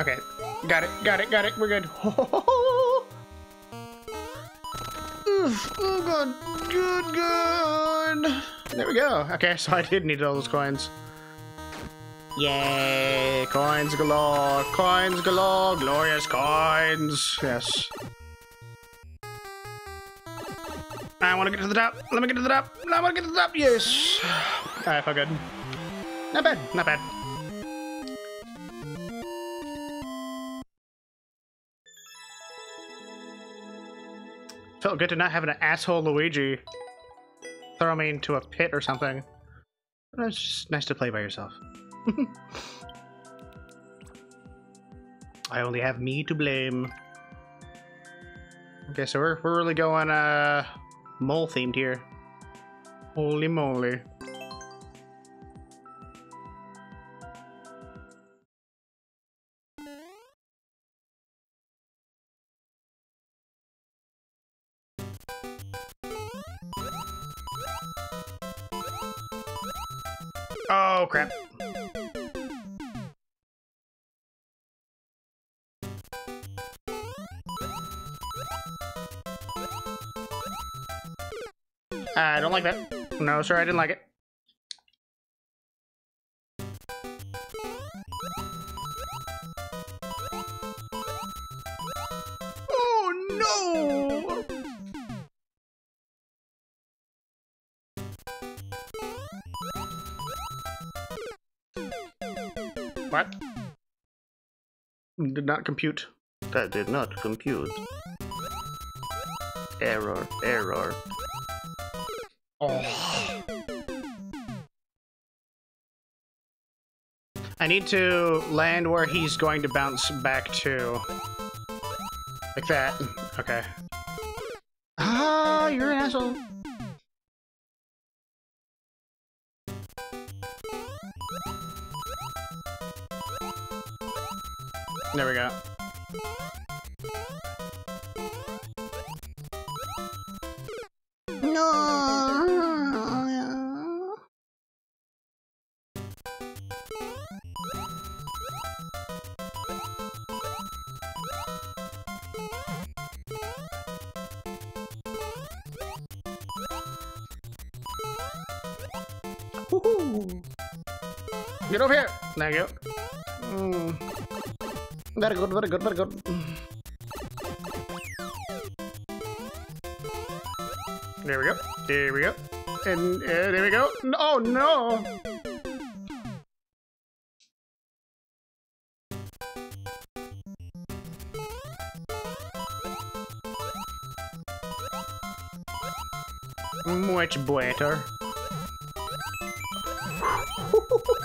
Speaker 1: Okay. Got it. Got it. Got it. We're good. Oof. Oh god. Good, good. There we go. Okay, so I did need all those coins. Yay! Coins galore! Coins galore! Glorious coins! Yes. I want to get to the top. Let me get to the top. I want to get to the top. Yes. I felt good. Not bad. Not bad. Felt good to not have an asshole Luigi throw me into a pit or something. It's just nice to play by yourself. I only have me to blame. Okay, so we're, we're really going uh, mole themed here. Holy moly. I don't like that. No, sir, I didn't like it. Oh, no! What? Did not compute.
Speaker 4: That did not compute. Error, error.
Speaker 1: I need to land where he's going to bounce back to. Like that. Okay. Ah, you're an asshole. There we go. No. There you. Mm. Very good, very good, very good. There we go. There we go. And uh, there we go. Oh no! Much better.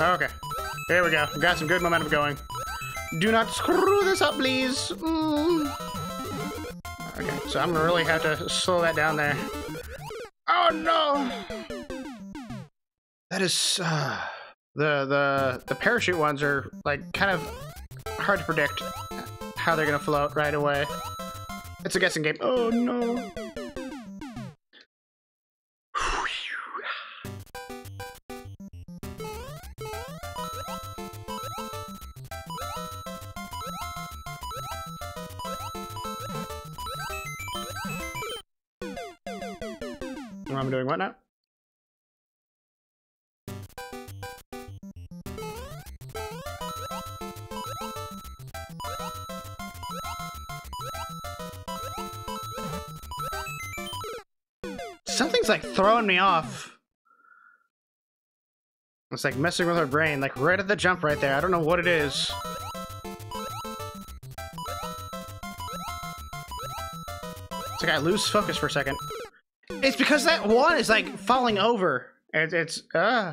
Speaker 1: okay. There we go. Got some good momentum going. Do not screw this up, please. Mm. Okay, so I'm gonna really have to slow that down there. Oh no! That is uh, the the the parachute ones are like kind of hard to predict how they're gonna float right away. It's a guessing game. Oh no! Something's like throwing me off. It's like messing with her brain, like right at the jump right there. I don't know what it is. It's like I lose focus for a second. It's because that one is like falling over. It's, it's uh,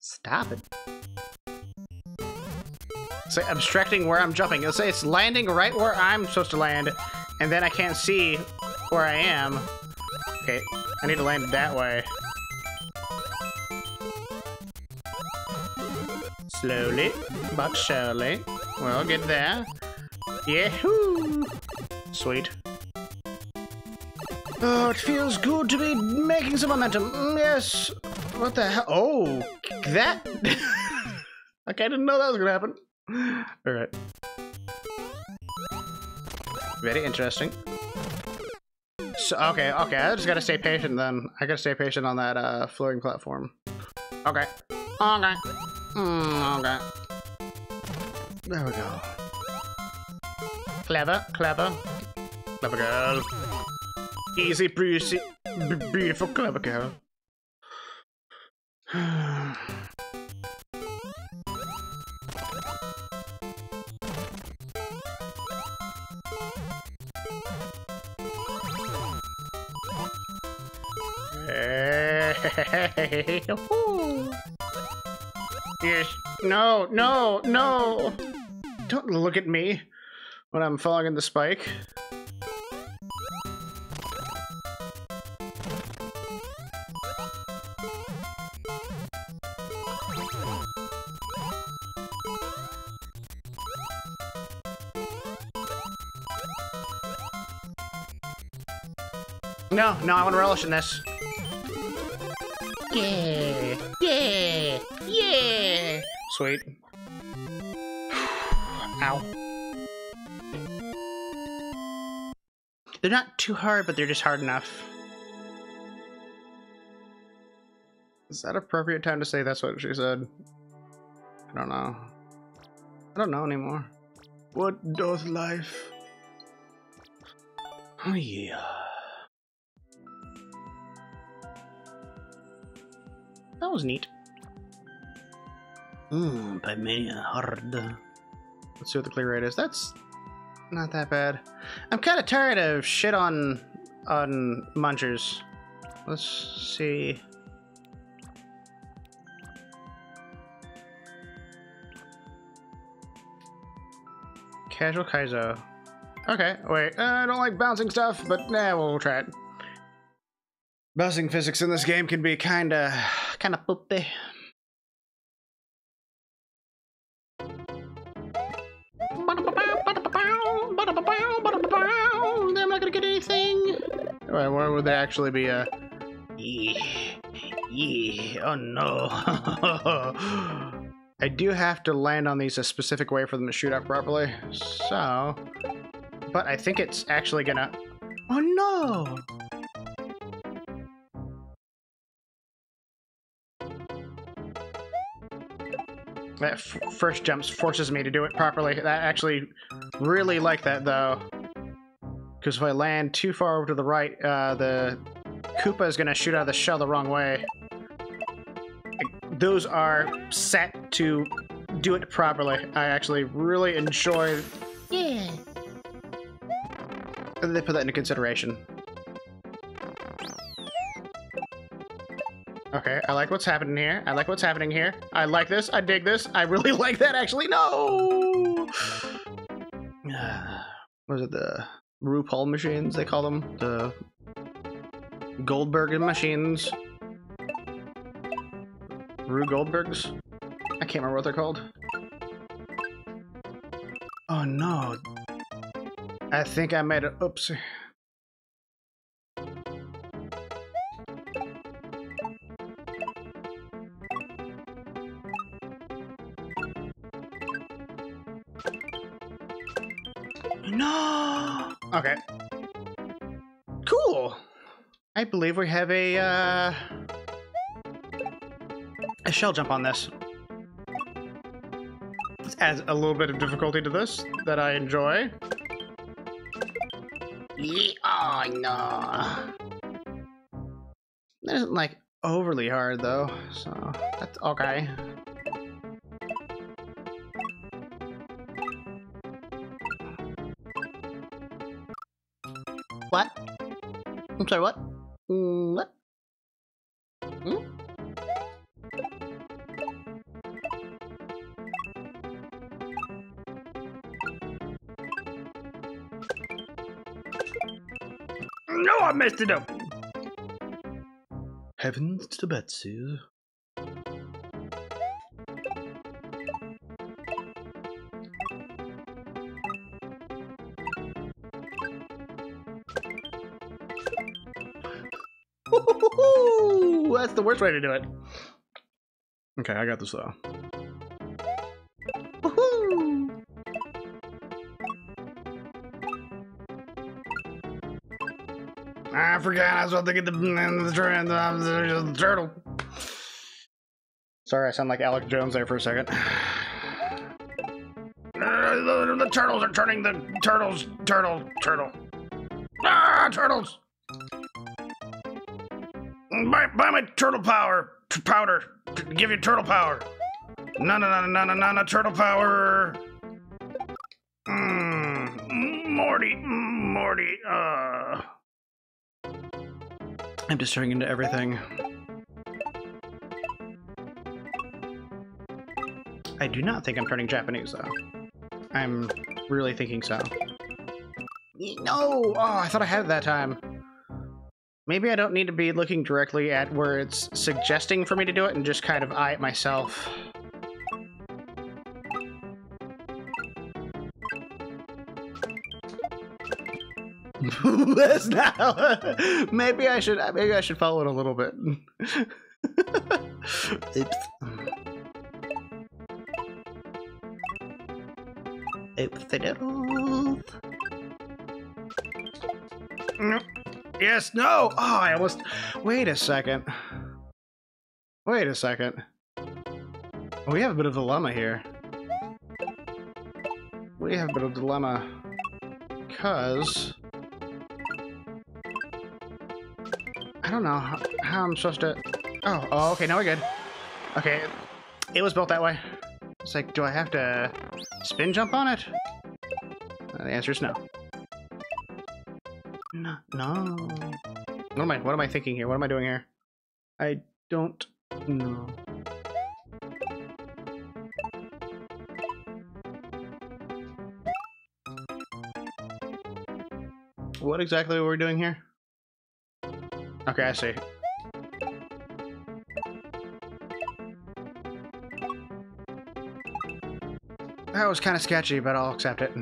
Speaker 1: stop it. It's like abstracting where I'm jumping. Say it's landing right where I'm supposed to land, and then I can't see where I am. Okay, I need to land that way. Slowly, but surely. We'll get there. Yahoo! Sweet. Oh, it feels good to be making some momentum. Mm, Yes. What the hell? Oh, that. okay, I didn't know that was gonna happen. All right. Very interesting. So, okay, okay, I just gotta stay patient then. I gotta stay patient on that uh, floating platform. Okay. Okay. Mm, okay. There we go. Clever, clever. Clever girl. Easy breezy, beautiful, clever girl. Yes. No, no, no. Don't look at me when I'm falling in the spike. No, no, I want to relish in this. Yeah, yeah, yeah. Sweet. Ow. They're not too hard, but they're just hard enough. Is that appropriate time to say that's what she said? I don't know. I don't know anymore. What doth life? Oh yeah. That was neat. Mmm, Pymania hard. Let's see what the clear rate is. That's not that bad. I'm kind of tired of shit on on munchers. Let's see. Casual Kaizo. Okay, wait. Uh, I don't like bouncing stuff, but nah, we'll try it. Bouncing physics in this game can be kinda kinda poopy.
Speaker 3: I'm not gonna get anything.
Speaker 1: Why why would they actually be uh
Speaker 3: Yeah. Yeah. Oh no.
Speaker 1: I do have to land on these a specific way for them to shoot up properly. So but I think it's actually gonna Oh no! That f- first jump forces me to do it properly. I actually really like that though. Because if I land too far over to the right, uh, the Koopa is going to shoot out of the shell the wrong way. Those are set to do it properly. I actually really enjoy
Speaker 3: yeah.
Speaker 1: they put that into consideration. Okay, I like what's happening here. I like what's happening here. I like this. I dig this. I really like that, actually. No! Was it the RuPaul machines, they call them? The Goldberg machines? Rube Goldbergs? I can't remember what they're called. Oh no. I think I made a oopsie. Okay. Cool. I believe we have a uh, a shell jump on this. This adds a little bit of difficulty to this that I enjoy.
Speaker 3: Yeah. Oh no.
Speaker 1: That isn't like overly hard though, so that's okay. I'm sorry, what? Mm, what? Hmm? No, I messed it up! Heavens to Betsy. The worst way to do it. Okay, I got this though. I forgot I was about to get the the, the, the turtle. Sorry, I sound like Alex Jones there for a second. The, the turtles are turning the turtles, turtle, turtle. Ah, turtles! Buy, my turtle power powder. give you turtle power. No, no, no, no, no, no, no, turtle power. Mm, Morty, mm, Morty. Uh. I'm just turning into everything. I do not think I'm turning Japanese though. I'm really thinking so. No! Oh, I thought I had it that time. Maybe I don't need to be looking directly at where it's suggesting for me to do it and just kind of eye it myself. That's not. maybe I should. Maybe I should follow it a little bit. Oops. Oops. Yes, no! Oh, I almost. Wait a second. Wait a second. We have a bit of a dilemma here. We have a bit of a dilemma. Because. I don't know how, I'm supposed to. Oh, oh, okay, now we're good. Okay, it was built that way. It's like, do I have to spin jump on it? Uh, the answer is no. No. What am I? What am I thinking here? What am I doing here? I don't know. What exactly are we doing here? Okay, I see. That was kind of sketchy, but I'll accept it.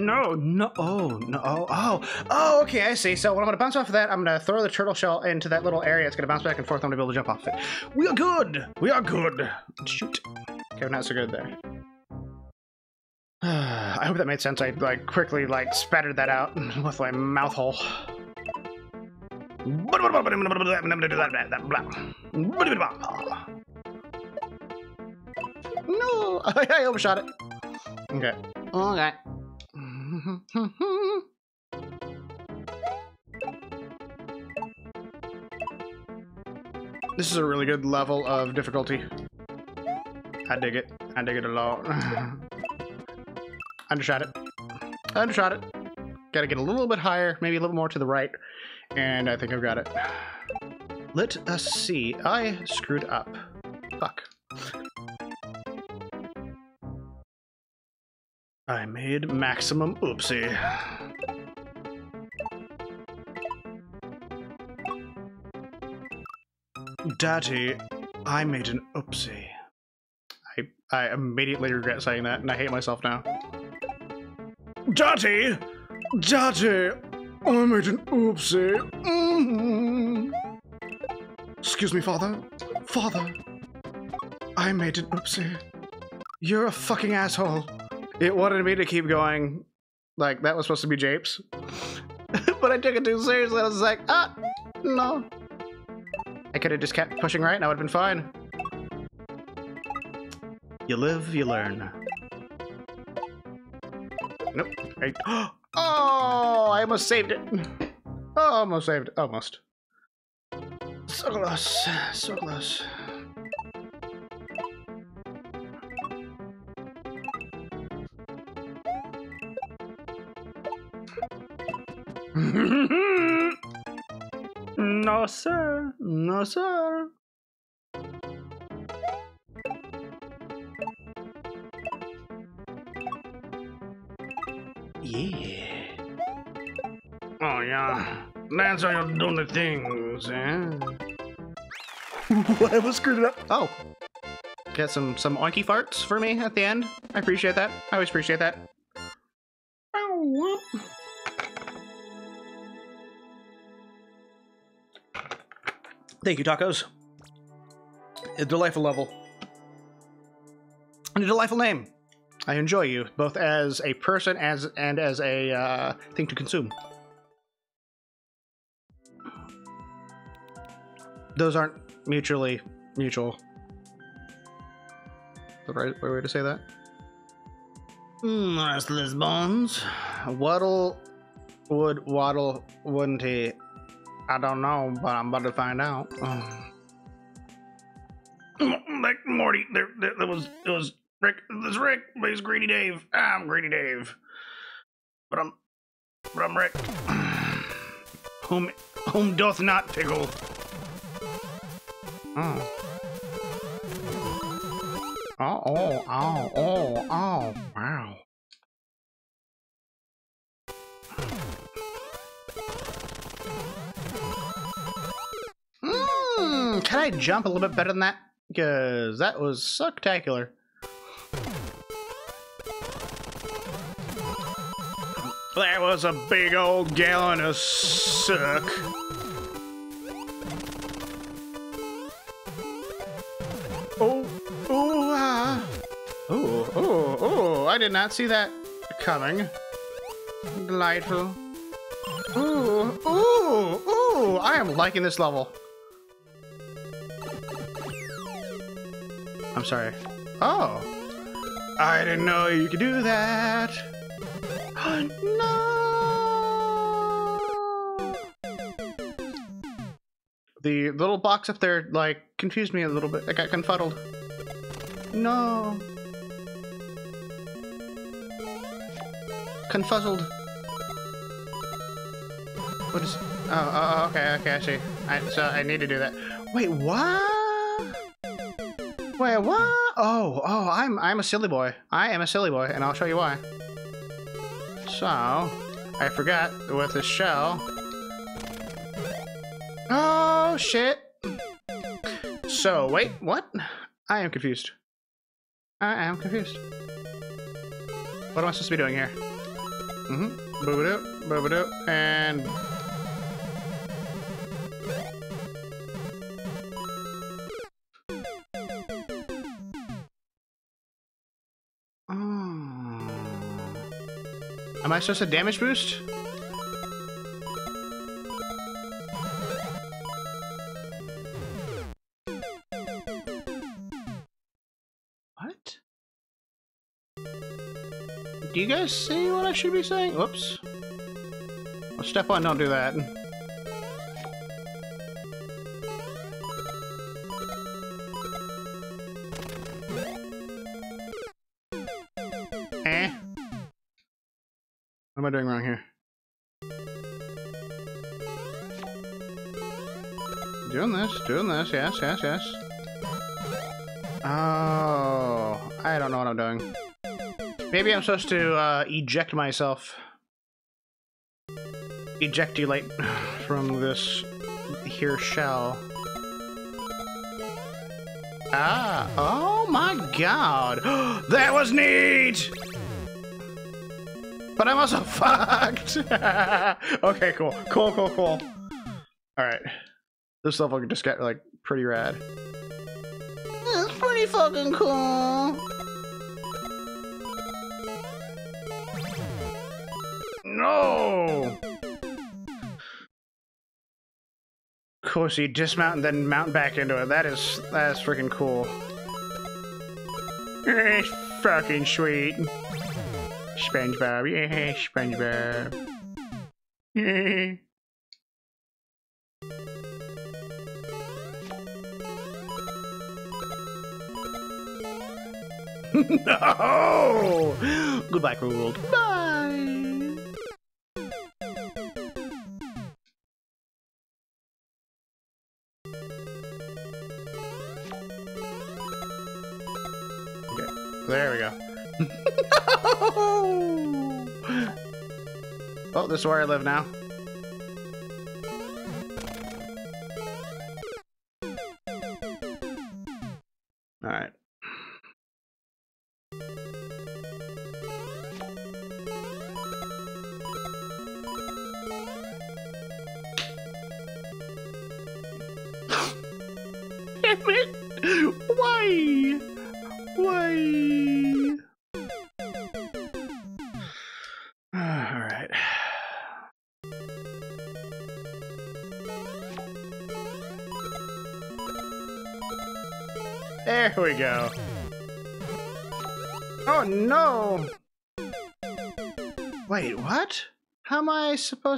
Speaker 1: No, no, oh, no, oh, oh, oh, okay, I see. So when I'm gonna bounce off of that, I'm gonna throw the turtle shell into that little area. It's gonna bounce back and forth. I'm gonna be able to jump off it. We are good. We are good. Shoot. Okay, we're not so good there. I hope that made sense. I like quickly like spattered that out with my mouth hole. No, I overshot it. Okay. Okay. This is a really good level of difficulty. I dig it. I dig it a lot. Undershot it. Undershot it. Gotta get a little bit higher, maybe a little more to the right. And I think I've got it. Let us see. I screwed up. Maximum oopsie. Daddy, I made an oopsie. I I immediately regret saying that, and I hate myself now. Daddy, Daddy, I made an oopsie. Mm. Excuse me, father. Father, I made an oopsie. You're a fucking asshole. It wanted me to keep going. Like, that was supposed to be Japes. but I took it too seriously. I was like, ah, no. I could have just kept pushing right and I would have been fine. You live, you learn. Nope. I, oh, I almost saved it. Oh, almost saved it. Almost. So close. So close. No, sir. No, sir. Yeah. Oh, yeah. That's how you're doing the things, eh? I almost screwed it up. Oh. Get some, some oinky farts for me at the end. I appreciate that. I always appreciate that. Thank you, tacos. A delightful level. And a delightful name. I enjoy you, both as a person as and as a uh, thing to consume. Those aren't mutually mutual. The right, right way to say that? Restless bones. Waddle would waddle, wouldn't he? I don't know, but I'm about to find out. Um, like Morty, there, there, there was, it was Rick. This Rick, but he's Greedy Dave. Ah, I'm Greedy Dave, but I'm, but I'm Rick. whom, whom doth not tickle. Oh. Oh, oh, oh, oh, oh, wow. Can I jump a little bit better than that? Because that was spectacular. That was a big old gallon of suck. Oh, oh, ah. Oh, oh, oh, I did not see that coming. Delightful. Ooh, ooh, ooh, I am liking this level. I'm sorry. Oh. I didn't know you could do that. no. The little box up there, like, confused me a little bit. I got confuddled. No. Confuzzled. What is... Oh, oh, oh, okay, okay, I see. I, so I need to do that. Wait, what? Wait, what? Oh, oh, I'm I'm a silly boy. I am a silly boy, and I'll show you why. So, I forgot with the shell. Oh, shit. So, wait, what? I am confused. I am confused. What am I supposed to be doing here? Mm-hmm. Boo-ba-doo, boo-ba-doo, and... Am I supposed to damage boost? What? Do you guys see what I should be saying? Well, step one, don't do that. I doing wrong here? Doing this, doing this, yes, yes, yes. Oh, I don't know what I'm doing. Maybe I'm supposed to uh, eject myself. Ejectulate from this here shell. Ah, oh my god. that was neat! But I'm also fucked! okay, cool. Cool, cool, cool. Alright. This level just got, like, pretty rad. That's pretty fucking cool. No! Cool, so you dismount and then mount back into it. That is, that is freaking cool. Eh, fucking sweet. SpongeBob, yeah, SpongeBob. No! Goodbye, cruel world. Bye! This is where I live now.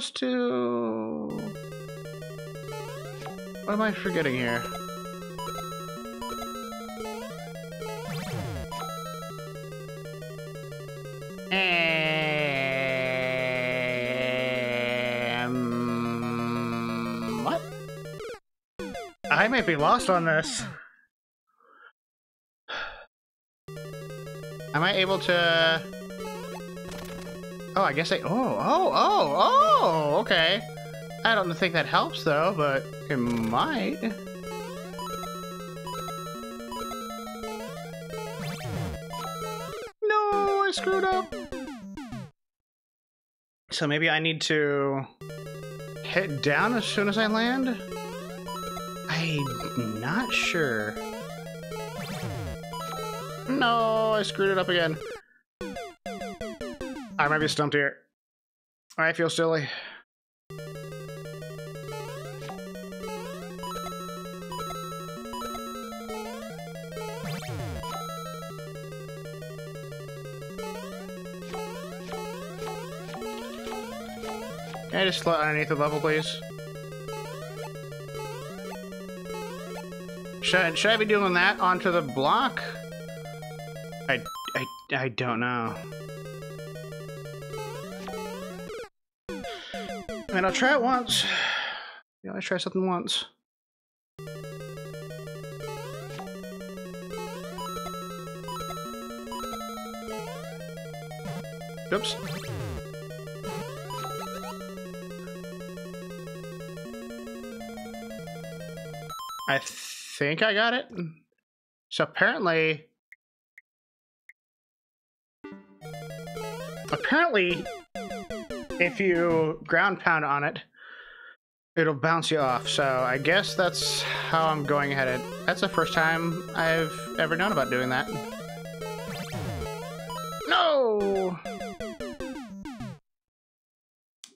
Speaker 1: Supposed to... What am I forgetting here? Um, what? I might be lost on this. Am I able to... Oh, I guess I... Oh, oh, oh, oh, okay. I don't think that helps, though, but it might. No, I screwed up. So maybe I need to hit down as soon as I land? I'm not sure. No, I screwed it up again. I might be stumped here. I feel silly. Can I just float underneath the level, please? Should should I be doing that onto the block? I, I, I don't know. And I'll try it once. You always try something once. Oops. I think I got it. So apparently... Apparently, if you ground pound on it, it'll bounce you off. So I guess that's how I'm going ahead. It. That's the first time I've ever known about doing that. No!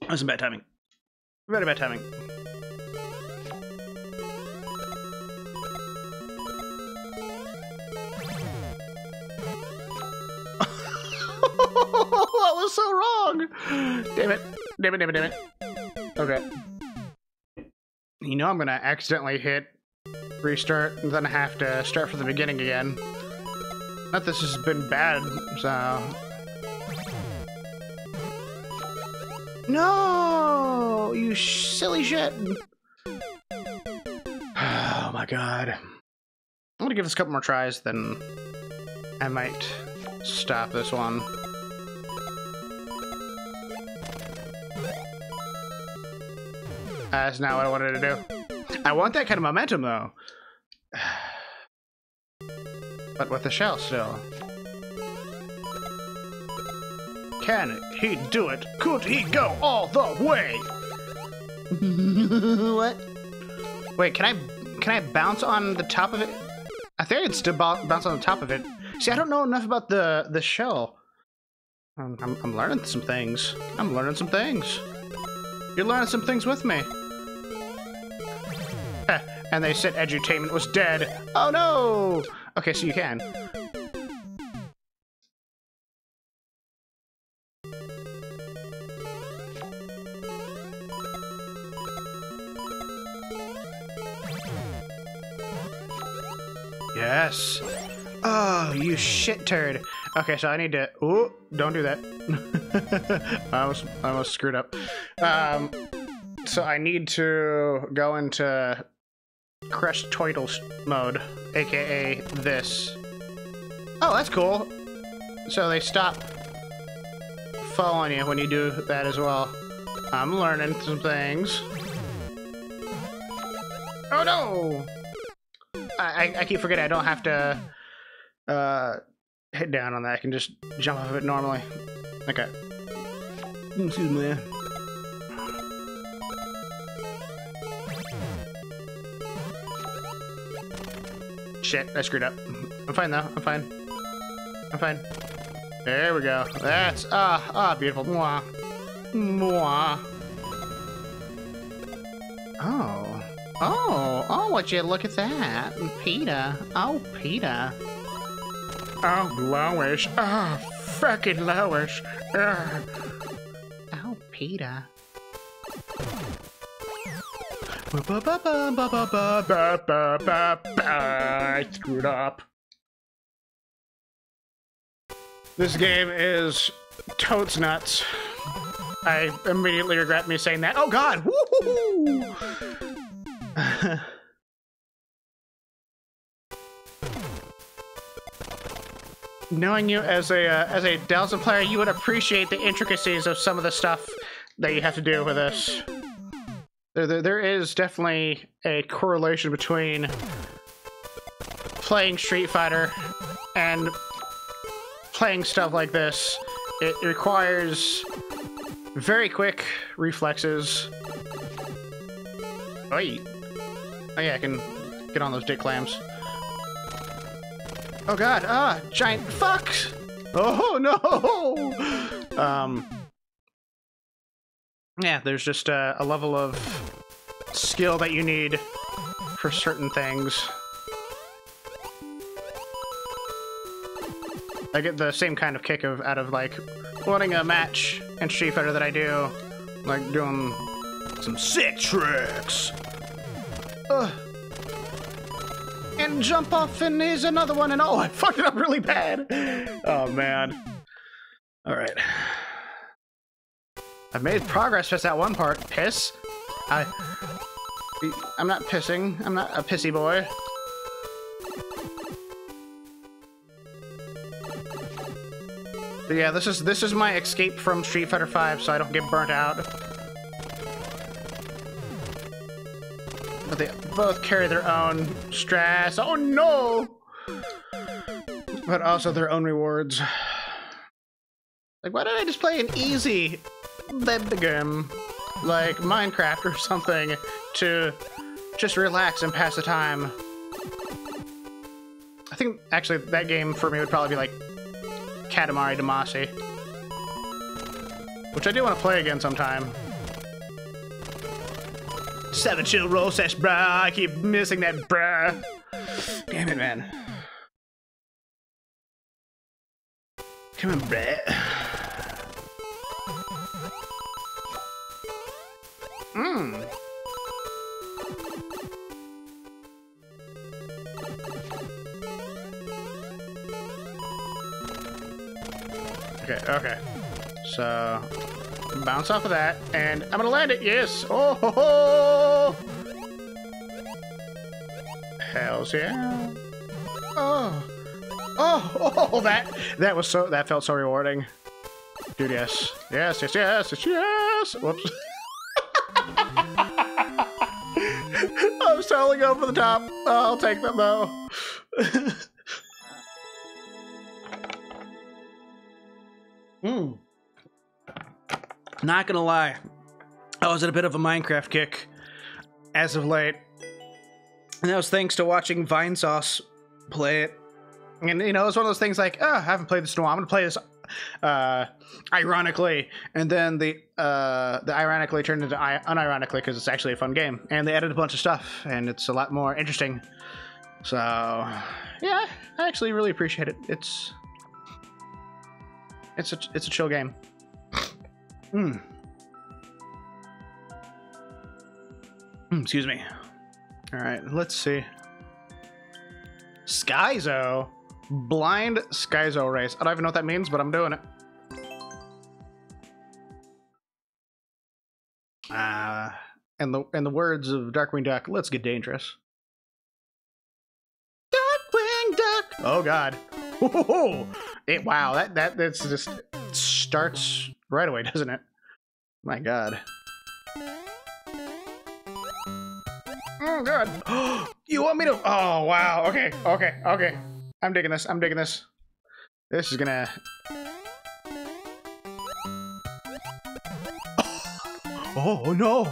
Speaker 1: That was bad timing. Very bad timing. Was so wrong! Damn it. Damn it, damn it, damn it. Okay. You know I'm gonna accidentally hit restart and then have to start from the beginning again. Not this has been bad, so... No! You silly shit! Oh my god. I'm gonna give this a couple more tries, then I might stop this one. That's not what I wanted to do. I want that kind of momentum, though. But with the shell still. Can he do it? Could he go all the way? what? Wait, can I can I bounce on the top of it? I think I can still bounce on the top of it. See, I don't know enough about the the shell. I'm, I'm, I'm learning some things. I'm learning some things. You're learning some things with me. And they said edutainment was dead. Oh no! Okay, so you can. Yes. Oh, you shit turd. Okay, so I need to. Ooh, don't do that. I almost, I almost screwed up. Um, so I need to go into Crest Toidle mode, aka this. Oh, that's cool. So they stop following you when you do that as well. I'm learning some things. Oh no! I, I, I keep forgetting I don't have to uh, hit down on that. I can just jump off of it normally. Okay. Excuse me. Shit, I screwed up. I'm fine though. I'm fine. I'm fine. There we go. That's ah ah beautiful. Mwah. Mwah. Oh. Oh, oh, would you look at that? Peter. Oh, Peter. Oh, Lois. Oh, fucking Lowish. Ugh. Oh, Peter. I screwed up. This game is totes nuts. I immediately regret me saying that. Oh god! Knowing you as a uh, as a Delta player, you would appreciate the intricacies of some of the stuff that you have to do with this. There, there, there is definitely a correlation between playing Street Fighter and playing stuff like this. It requires very quick reflexes. Oh yeah, I can get on those dick clams. Oh god, ah, giant fucks! Oh no! Um, yeah, there's just a, a level of skill that you need for certain things. I get the same kind of kick of out of like winning a match in Street Fighter that I do, like doing some sick tricks. Ugh. And jump off, and here's another one, and oh, I fucked it up really bad. Oh man. All right. I've made progress just that one part. Piss. I. I'm not pissing. I'm not a pissy boy. But yeah, this is this is my escape from Street Fighter V, so I don't get burnt out. but they both carry their own stress. Oh no! But also their own rewards. Like, why don't I just play an easy baby game, like Minecraft or something, to just relax and pass the time? I think actually that game for me would probably be like Katamari Damacy, which I do want to play again sometime. Seven chill roll sesh, bruh. I keep missing that, bruh. Damn it, man. Come on, bruh. Mmm. Okay, okay. So, bounce off of that, and I'm gonna land it. Yes. Oh ho ho! Hell's yeah. Oh. Oh, oh, oh, that that was so that felt so rewarding. Dude, yes. Yes, yes, yes, yes, yes. Whoops. was totally going for the top. I'll take them though. Hmm. Not gonna lie, I was in a bit of a Minecraft kick as of late, and that was thanks to watching Vinesauce play it. And you know, it's one of those things like, oh, I haven't played this in a while. I'm gonna play this, uh, ironically, and then the uh, the ironically turned into unironically because it's actually a fun game, and they added a bunch of stuff, and it's a lot more interesting. So, yeah, I actually really appreciate it. It's it's a it's a chill game. Hmm. Hmm, excuse me. All right, let's see. Skyzo, blind Skyzo race. I don't even know what that means, but I'm doing it. Uh, and the in the words of Darkwing Duck, let's get dangerous. Darkwing Duck. Oh God. Whoa. It, wow, that that that's just starts right away, doesn't it? My God. Oh God. you want me to? Oh wow. Okay. Okay. Okay. I'm digging this. I'm digging this. This is gonna. Oh no.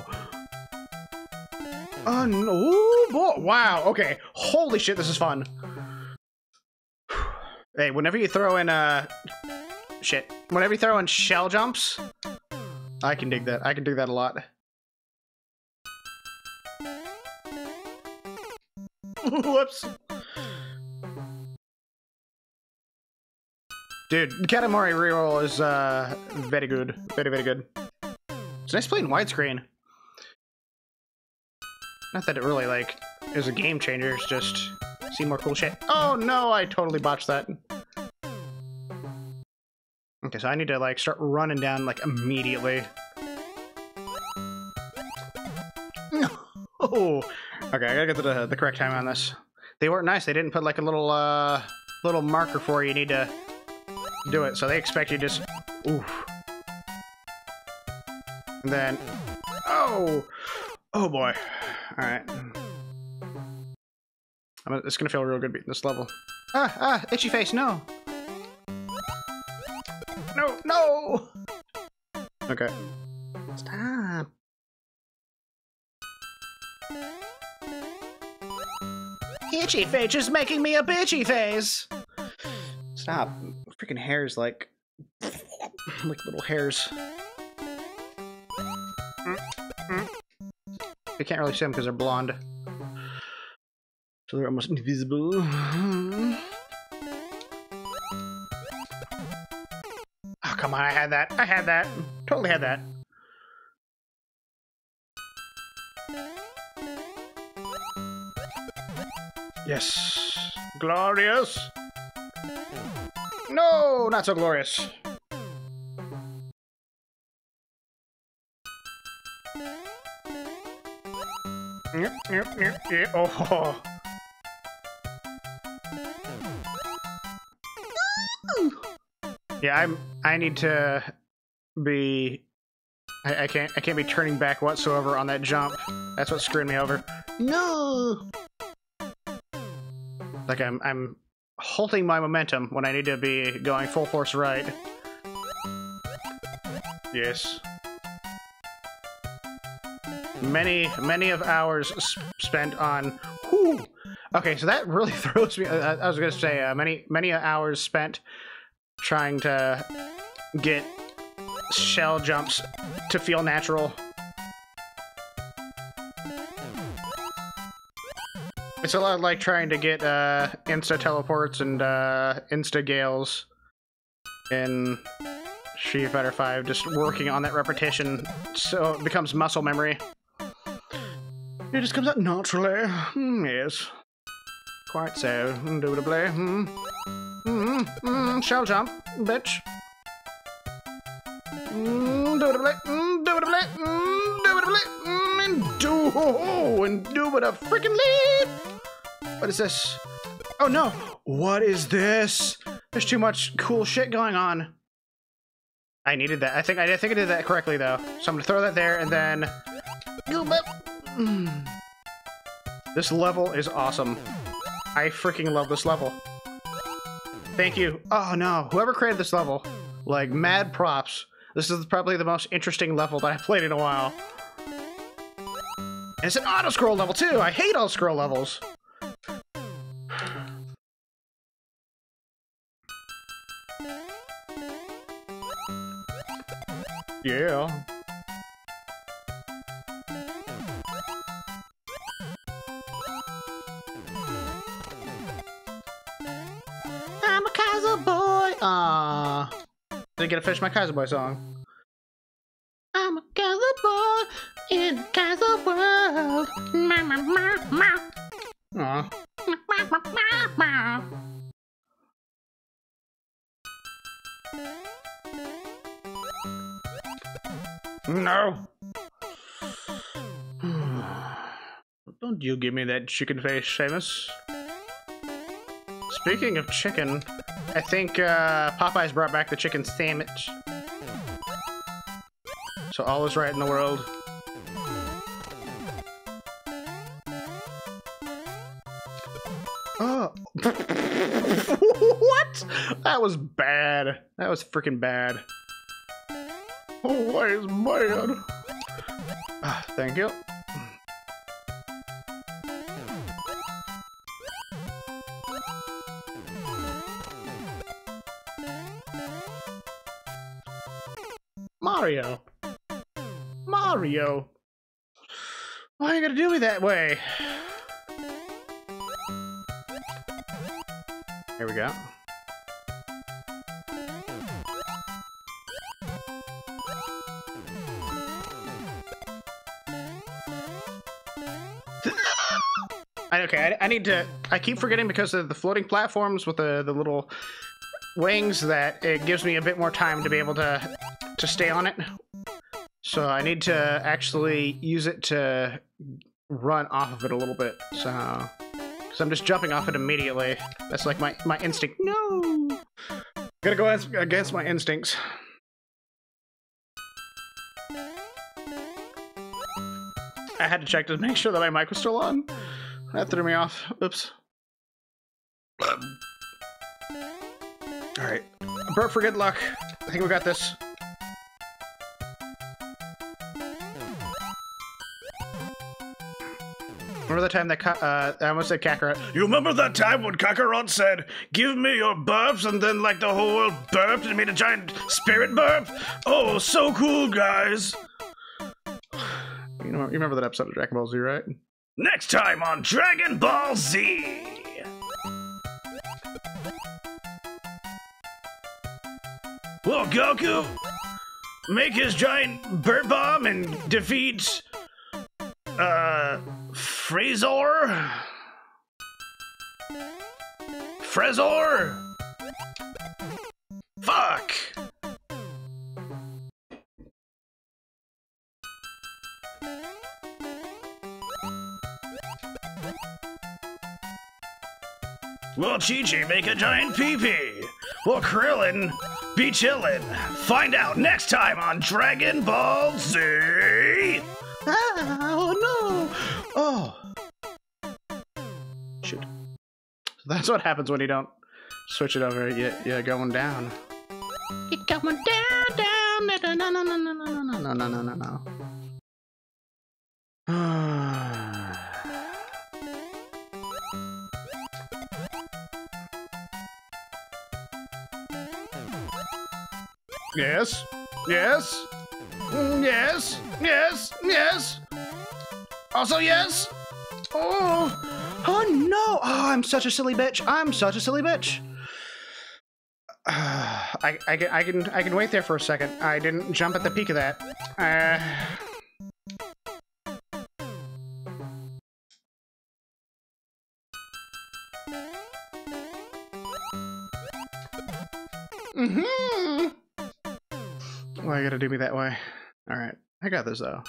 Speaker 1: Oh no. Ooh, boy. Wow. Okay. Holy shit. This is fun. Hey, whenever you throw in uh shit, whenever you throw in shell jumps, I can dig that. I can dig that a lot. Whoops. Dude, Katamari reroll is uh very good. Very, very good. It's nice playing widescreen. Not that it really like is a game changer, it's just see more cool shit. Oh no, I totally botched that. Okay, so I need to like start running down like immediately. Oh, okay, I gotta get the the correct time on this. They weren't nice. They didn't put like a little uh little marker for you. You need to do it. So they expect you just oof. And then oh oh boy. All right. I'm, it's gonna feel real good beating this level. Ah ah itchy face no. No no. Okay. Stop. Itchy face is making me a bitchy face. Stop. Freaking hairs like like little hairs. I can't really see them because they're blonde. So they're almost invisible. Oh, come on, I had that. I had that. Totally had that. Yes. Glorious. No, not so glorious. Yep, yep, yep, yep. Oh. Yeah, I'm. I need to be I, I can't I can't be turning back whatsoever on that jump. That's what screwed me over. No. Like I'm I'm halting my momentum when I need to be going full force right. Yes. Many many of hours spent on. Whew. Okay, so that really throws me. I, I was gonna say uh, many many hours spent trying to get shell jumps to feel natural. It's a lot like trying to get uh, insta teleports and uh, insta gales in Street Fighter 5, just working on that repetition so it becomes muscle memory. It just comes out naturally. Hmm, yes. Quite so. Indubitably. Hmm. Hmm. Hmm. Shell jump, bitch. Indubitably. Indubitably. Indubitably. Indu. Indubita freaking What is this? Oh no! What is this? There's too much cool shit going on. I needed that. I think I, I think I did that correctly though. So I'm gonna throw that there and then. Mm. This level is awesome. I freaking love this level. Thank you. Oh no, whoever created this level, like mad props. This is probably the most interesting level that I've played in a while. And it's an auto scroll level too. I hate auto scroll levels. Yeah. I'm a Kaizo boy. Ah, didn't get to finish my Kaizo boy song. Give me that chicken face, Seamus. Speaking of chicken, I think uh, Popeyes brought back the chicken sandwich. So all is right in the world. Oh. what? That was bad. That was freaking bad. Oh, why is? Ah, thank you. Mario. Mario. Why are you gonna do me that way? Here we go. Okay, I, I need to. I keep forgetting because of the floating platforms with the the little wings that it gives me a bit more time to be able to to stay on it. So I need to actually use it to run off of it a little bit. So, because I'm just jumping off it immediately. That's like my my instinct. No, gotta go against, my instincts. I had to check to make sure that my mic was still on. That threw me off. Oops. All right, burp for good luck. I think we got this. Remember the time that Ka- uh, I almost said Kakarot.
Speaker 2: You remember that time when Kakarot said, Give me your burps, and then like the whole world burped and made a giant spirit burp? Oh, so cool, guys!
Speaker 1: You know, you remember that episode of Dragon Ball Z, right?
Speaker 2: Next time on Dragon Ball Z! Will Goku make his giant burp bomb and defeat uh Frezor? Frezor? Fuck! Will Chi Chi make a giant pee pee? Will Krillin be chillin'. Find out next time on Dragon Ball Z.
Speaker 1: that's what happens when you don't switch it over. You, you're going down.
Speaker 3: You're going down, down, no, no, no, no, no, no, no, no.
Speaker 1: No, no, no, no, no. yes. Yes. Mm, Yes. Yes. Yes. Also, yes. Oh. Oh no. Oh, I'm such a silly bitch. I'm such a silly bitch. I, I, can, I can I can wait there for a second. I didn't jump at the peak of that. Uh, mm-hmm. Why you gotta do me that way? All right, I got this though.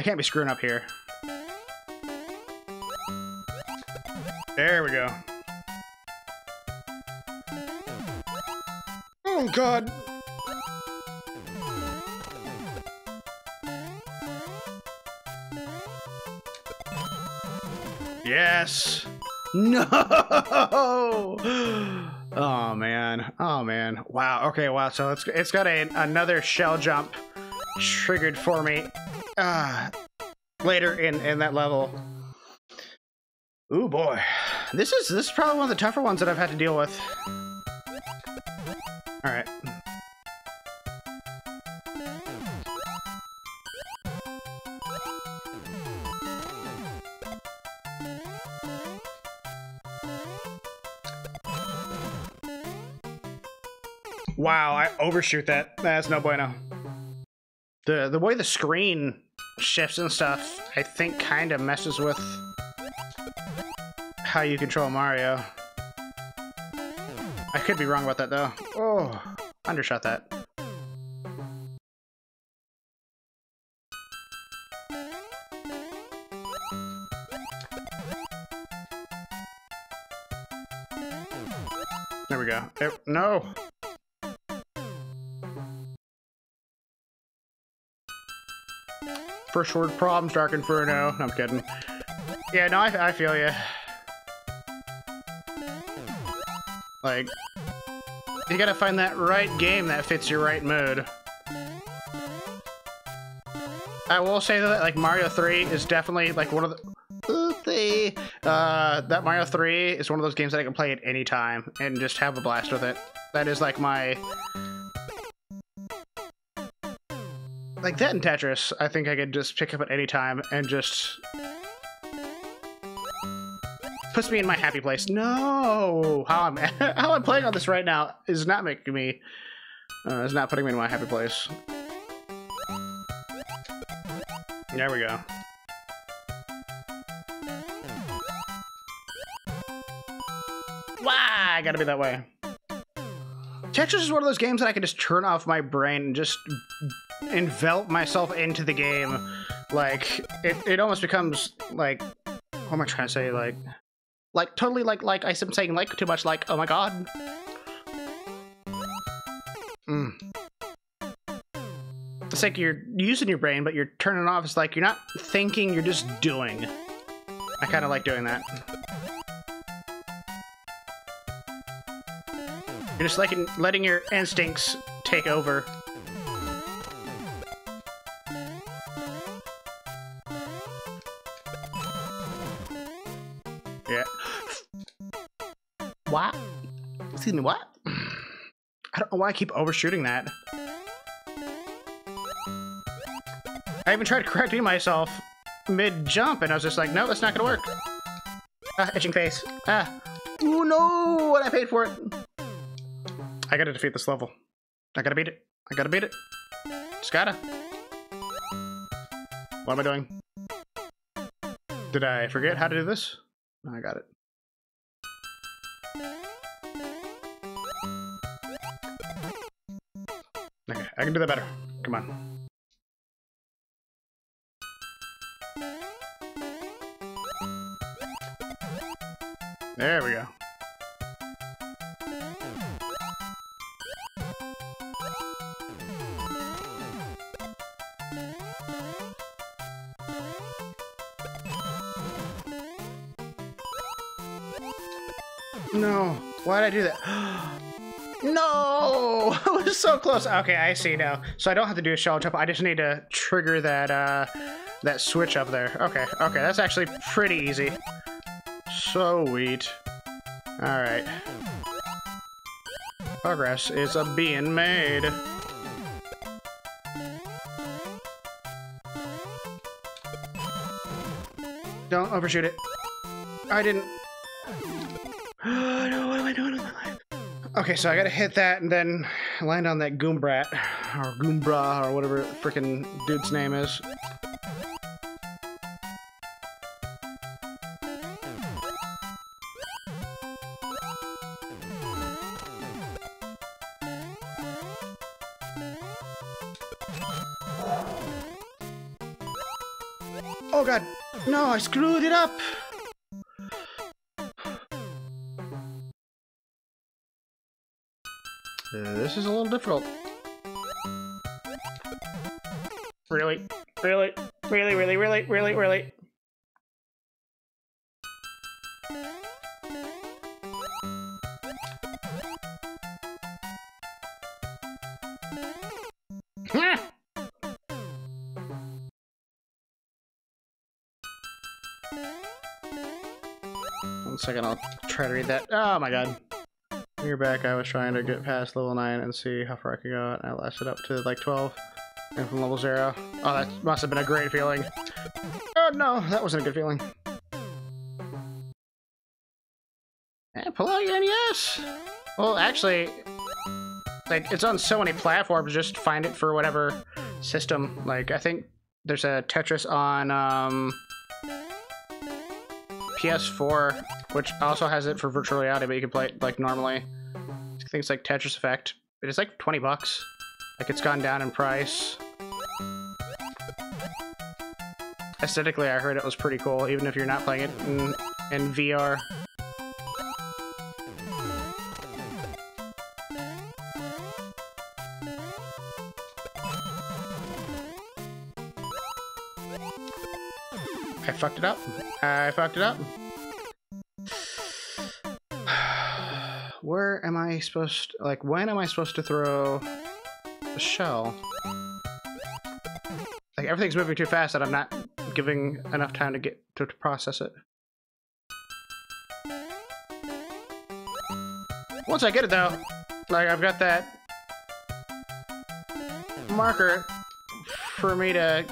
Speaker 1: I can't be screwing up here. There we go. Oh god. Yes. No. Oh man. Oh man. Wow. Okay. Wow. So it's it's got a another shell jump triggered for me. Ah. later in in that level. Ooh boy. This is this is probably one of the tougher ones that I've had to deal with. All right. Wow, I overshoot that. That's no bueno. The the way the screen shifts and stuff, I think kind of messes with how you control Mario. I could be wrong about that though. Oh, undershot that. There we go. There- no. First word problems, Dark Inferno. No, I'm kidding. Yeah, no, I, I feel you. Like, you gotta find that right game that fits your right mood. I will say that, like, Mario 3 is definitely, like, one of the... the uh, that Mario 3 is one of those games that I can play at any time and just have a blast with it. That is, like, my... Like, that and Tetris, I think I could just pick up at any time and just puts me in my happy place. No, how I'm how I'm playing on this right now is not making me uh, is not putting me in my happy place. There we go. Why I gotta be that way? Tetris is one of those games that I can just turn off my brain and just envelop myself into the game. Like it, it almost becomes like what am I trying to say? Like like totally like like I'm saying like too much like oh my god. Mm. It's like you're using your brain, but you're turning off. It's like you're not thinking, you're just doing. I kind of like doing that. You're just like letting your instincts take over. Me, what? I don't know why I keep overshooting that. I even tried correcting myself mid-jump, and I was just like, no, that's not gonna work. Ah, itching face. Ah. Oh no, what I paid for it. I gotta defeat this level. I gotta beat it. I gotta beat it. Just gotta. What am I doing? Did I forget how to do this? No, I got it. I can do that better. Come on. There we go. No. Why'd I do that? Oh no! I was so close. Okay, I see now. So I don't have to do a shell jump. I just need to trigger that uh that switch up there. Okay, okay, that's actually pretty easy. So sweet. Alright. Progress is a being made. Don't overshoot it. I didn't. Okay, so I gotta hit that and then land on that Goombrat, or Goombra, or whatever freaking dude's name is. Oh god, no, I screwed it up! Uh, this is a little difficult. Really? Really? Really, really, really, really, really? One second, I'll try to read that. Oh my god. Year back, I was trying to get past level 9 and see how far I could go, and I lasted up to like 12. And from level 0. Oh, that must have been a great feeling. Oh no, that wasn't a good feeling. And pull out your NES! Well, actually, like, it's on so many platforms, just find it for whatever system. Like, I think there's a Tetris on, um, PS4, which also has it for virtual reality, but you can play it like normally. It's like Tetris Effect. But it's like 20 bucks. Like it's gone down in price. Aesthetically, I heard it was pretty cool, even if you're not playing it in, in VR. I fucked it up. I fucked it up. I supposed to, like, when am I supposed to throw the shell? Like, everything's moving too fast that I'm not giving enough time to get to, to process it. Once I get it, though, like, I've got that marker for me to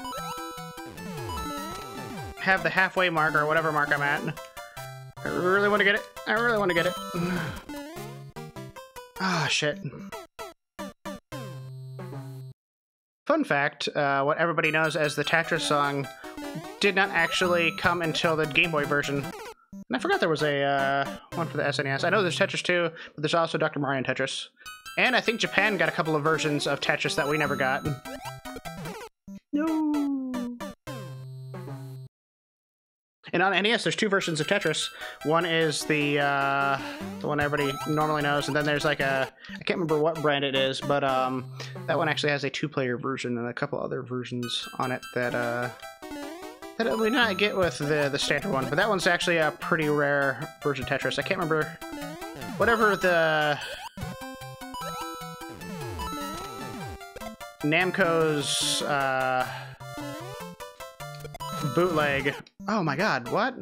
Speaker 1: have the halfway mark or whatever mark I'm at. I really want to get it. I really want to get it. Ah, shit. Fun fact, uh, what everybody knows as the Tetris song did not actually come until the Game Boy version. And I forgot there was a uh, one for the SNES. I know there's Tetris 2, but there's also Dr. Mario and Tetris. And I think Japan got a couple of versions of Tetris that we never got. And on NES, there's two versions of Tetris. One is the uh, the one everybody normally knows, and then there's like a I can't remember what brand it is, but um, that one actually has a two-player version and a couple other versions on it that uh, that we not get with the the standard one. But that one's actually a pretty rare version of Tetris. I can't remember whatever the Namco's uh, bootleg. Oh my god, what?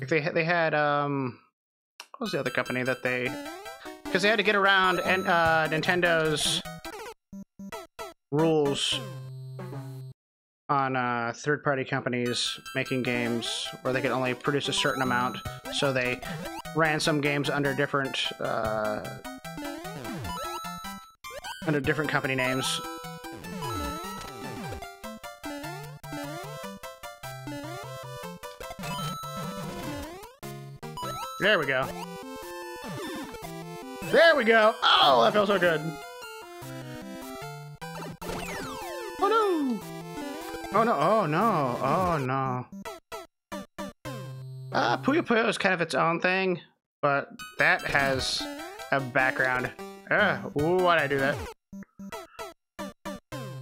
Speaker 1: Like they they had um, what was the other company that they? Because they had to get around and uh, Nintendo's rules on uh, third-party companies making games where they could only produce a certain amount. So they ran some games under different uh, under different company names. There we go. There we go. Oh, that felt so good. Oh no! Oh no! Oh no! Oh no! Uh, Puyo Puyo is kind of its own thing, but that has a background. Uh, why'd I do that?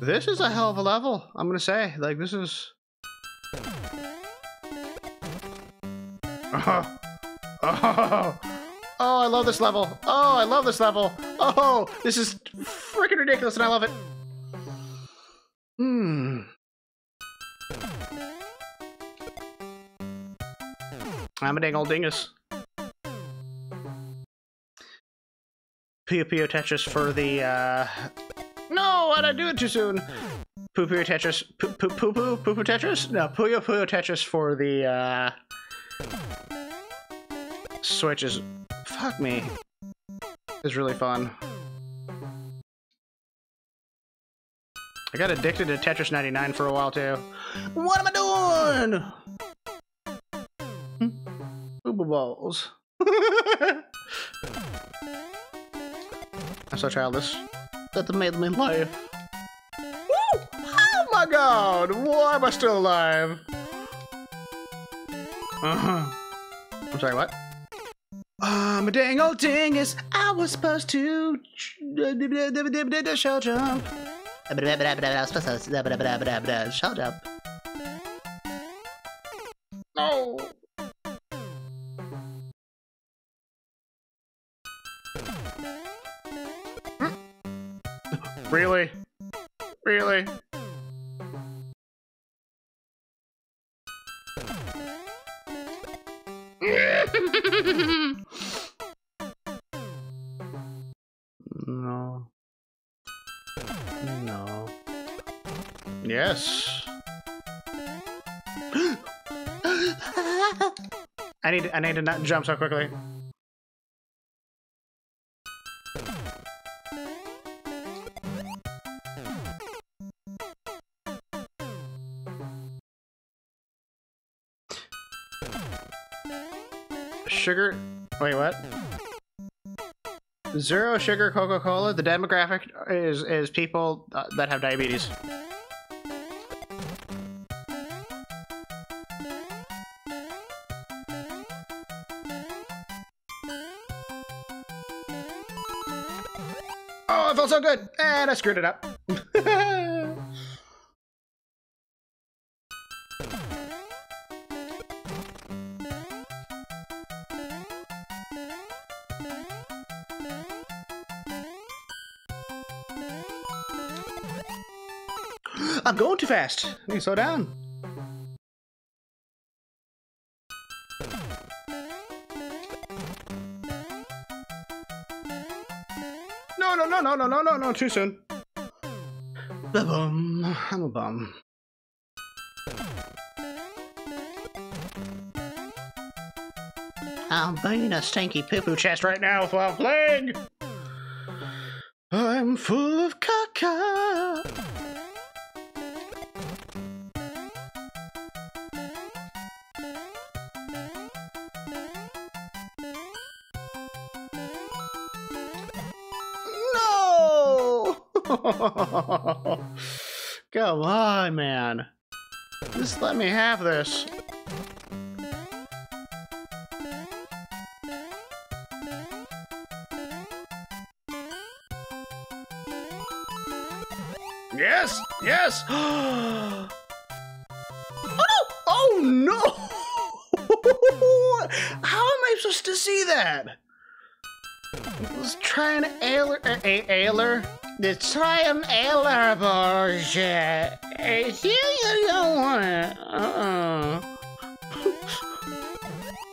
Speaker 1: This is a hell of a level, I'm gonna say. Like, this is... Oh, oh, oh, I love this level. Oh, I love this level. Oh, this is freaking ridiculous and I love it. Hmm. I'm a dang old dingus. Puyo Tetris for the, uh... No, why'd I do it too soon? Poo Puyo Tetris... Poo Poo Poo Poo Poo Poo Tetris? No, Puyo Puyo Tetris for the, uh... Switch is... Fuck me. Is really fun. I got addicted to Tetris 99 for a while, too. What am I doing? Booba balls. I'm so childish. That made me laugh. Woo! Oh my god! Why am I still alive? Uh-huh. I'm sorry, what? I'm a dang old dingus. I was supposed to shell jump. I was supposed to shell jump. No. I need to not jump so quickly. Sugar Wait, what? Zero sugar Coca-Cola. The demographic is is people uh, that have diabetes. So good, and I screwed it up. I'm going too fast. Need to slow down. No, no, too soon. Bum. I'm a bum. I'm being a stinky poo-poo chest right now while playing. I'm full of Come on, man. Just let me have this.
Speaker 2: Yes, yes.
Speaker 1: Oh, The trying ailer bullshit. I see you. Uh-uh.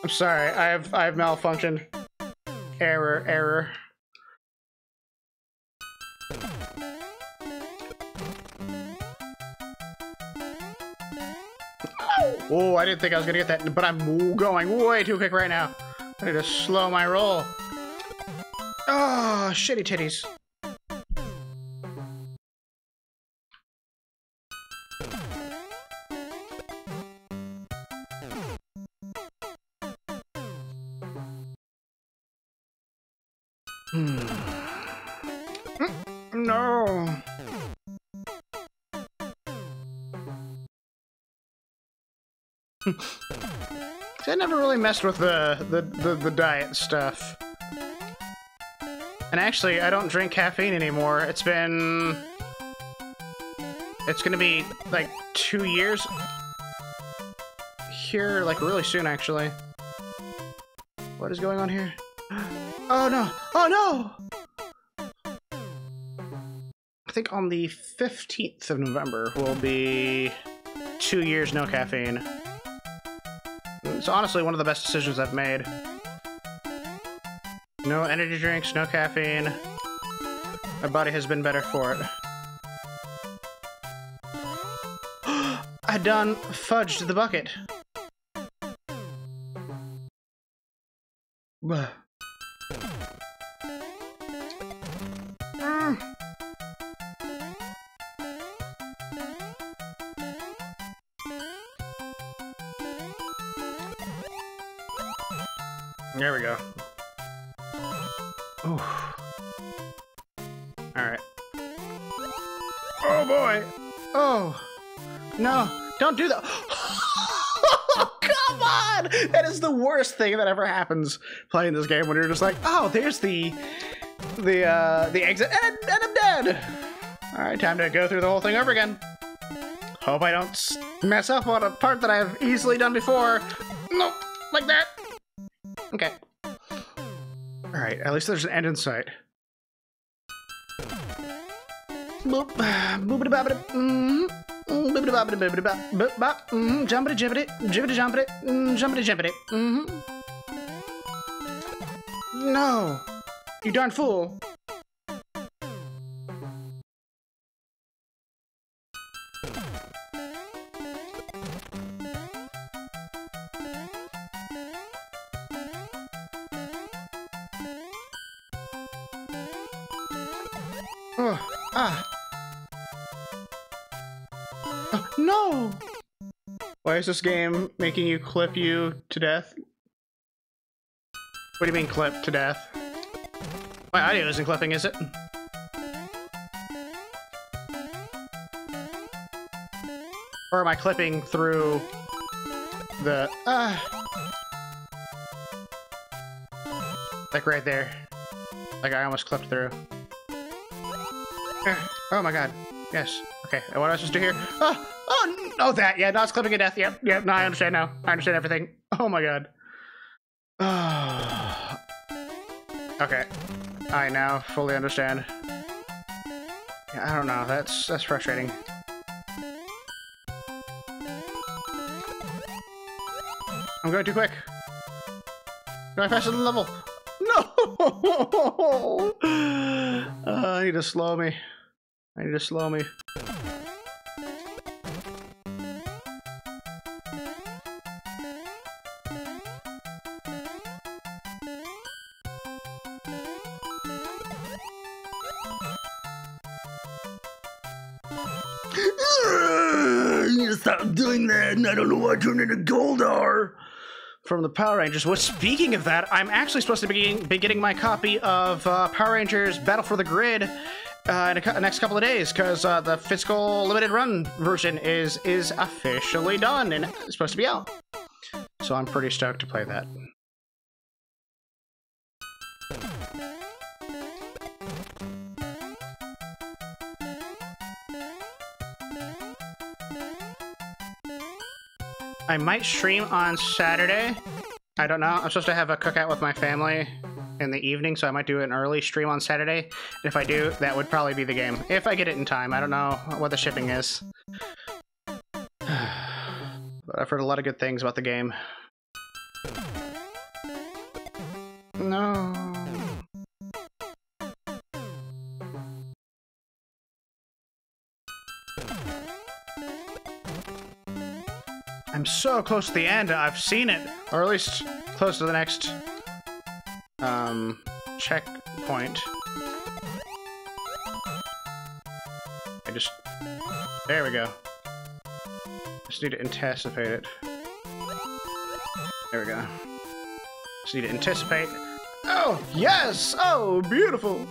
Speaker 1: I'm sorry. I have I have malfunctioned. Error, error. Oh, I didn't think I was gonna get that, but I'm going way too quick right now. I need to slow my roll. Oh, shitty titties. I never really messed with the, the, the, the diet stuff. And actually, I don't drink caffeine anymore. It's been... It's gonna be, like, two years? Here, like, really soon, actually. What is going on here? Oh, no! Oh, no! I think on the 15th of November will be two years no caffeine. It's honestly one of the best decisions I've made. No energy drinks, no caffeine. My body has been better for it. I done fudged the bucket. There we go. Oof. Alright. Oh boy! Oh! No! Don't do that! Come on! That is the worst thing that ever happens playing this game when you're just like, oh, there's the the uh the exit and, and I'm dead! Alright, time to go through the whole thing over again. Hope I don't mess up on a part that I've easily done before. Nope, like that. Okay. Alright, at least there's an end in sight. Boop, mm, bop, boop bop, mm, jumpity jibbity, jibbity jumpity, mm, jumpity jibbity, mm No! You darn fool! Why is this game making you clip you to death? What do you mean clip to death? My audio isn't clipping, is it? Or am I clipping through the... Ah. Like right there. Like I almost clipped through. Oh my god. Yes. Okay. What am I supposed to? Oh, oh, that. Yeah, no, it's clipping a death. Yep, yep. No, I understand now. I understand everything. Oh my god. okay. I now fully understand. Yeah, I don't know. That's that's frustrating. I'm going too quick. Going faster than level. No! Uh, I need to slow me. I need to slow me.
Speaker 2: I don't know why I turned into Goldar.
Speaker 1: From the Power Rangers. Well, speaking of that, I'm actually supposed to be, be getting my copy of uh, Power Rangers Battle for the Grid uh, in cou- next couple of days because uh, the physical limited run version is is officially done and it's supposed to be out. So I'm pretty stoked to play that. I might stream on Saturday. I don't know. I'm supposed to have a cookout with my family in the evening, so I might do an early stream on Saturday. And if I do, that would probably be the game. If I get it in time. I don't know what the shipping is. but I've heard a lot of good things about the game. No. So close to the end. I've seen it, or at least close to the next um checkpoint. I just there we go. Just need to anticipate it. There we go. Just need to anticipate. Oh yes! Oh beautiful!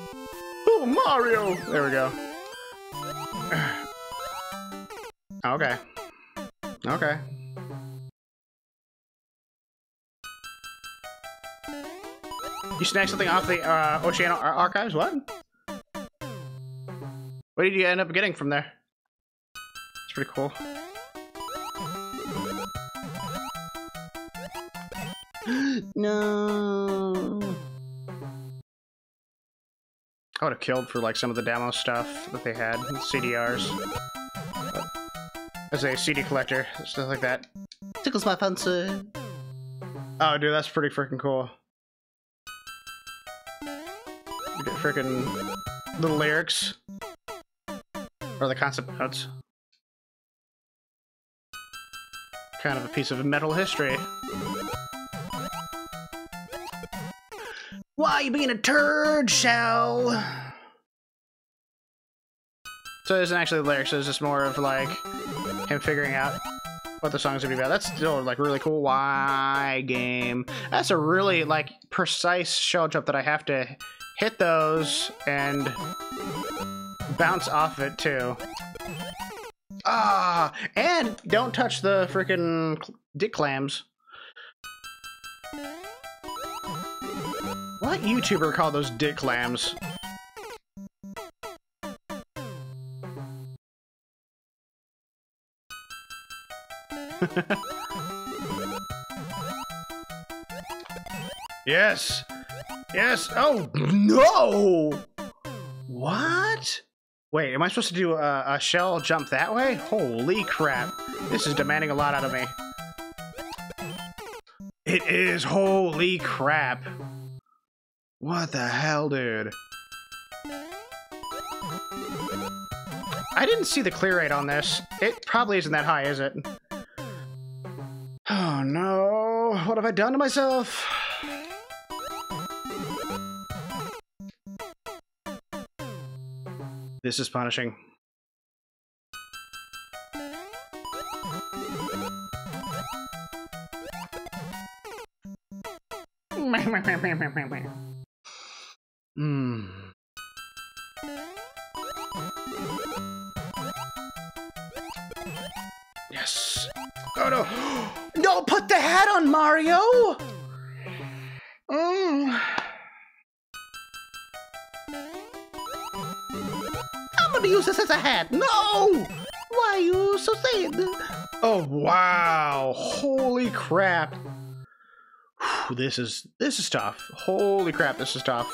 Speaker 1: Oh Mario! There we go. Okay. Okay. You snag something off the uh, Oceano Ar- archives? What? What did you end up getting from there? It's pretty cool. no. I would have killed for like some of the demo stuff that they had, CDRs. But as a CD collector, stuff like that. Tickles my fancy. Oh, dude, that's pretty freaking cool. Freaking little lyrics. Or the concept notes. Kind of a piece of metal history. Why you being a turd, Shell? So it isn't actually the lyrics, it's just more of like him figuring out what the song's gonna be about. That's still like really cool. Why game? That's a really like precise shell jump that I have to hit those and bounce off it too. Ah, and don't touch the freaking dick clams. What YouTuber called those dick clams? yes. Yes. Oh, no. What? Wait, am I supposed to do a, a shell jump that way? Holy crap. This is demanding a lot out of me. It is. Holy crap. What the hell, dude? I didn't see the clear rate on this. It probably isn't that high, is it? Oh no. What have I done to myself? This is punishing. Hmm. Yes. Oh no. No, put the hat on, Mario! Mm. Gonna use this as a hat. No! Why are you so sad? Oh wow! Holy crap! Whew, This is this is tough. Holy crap, this is tough.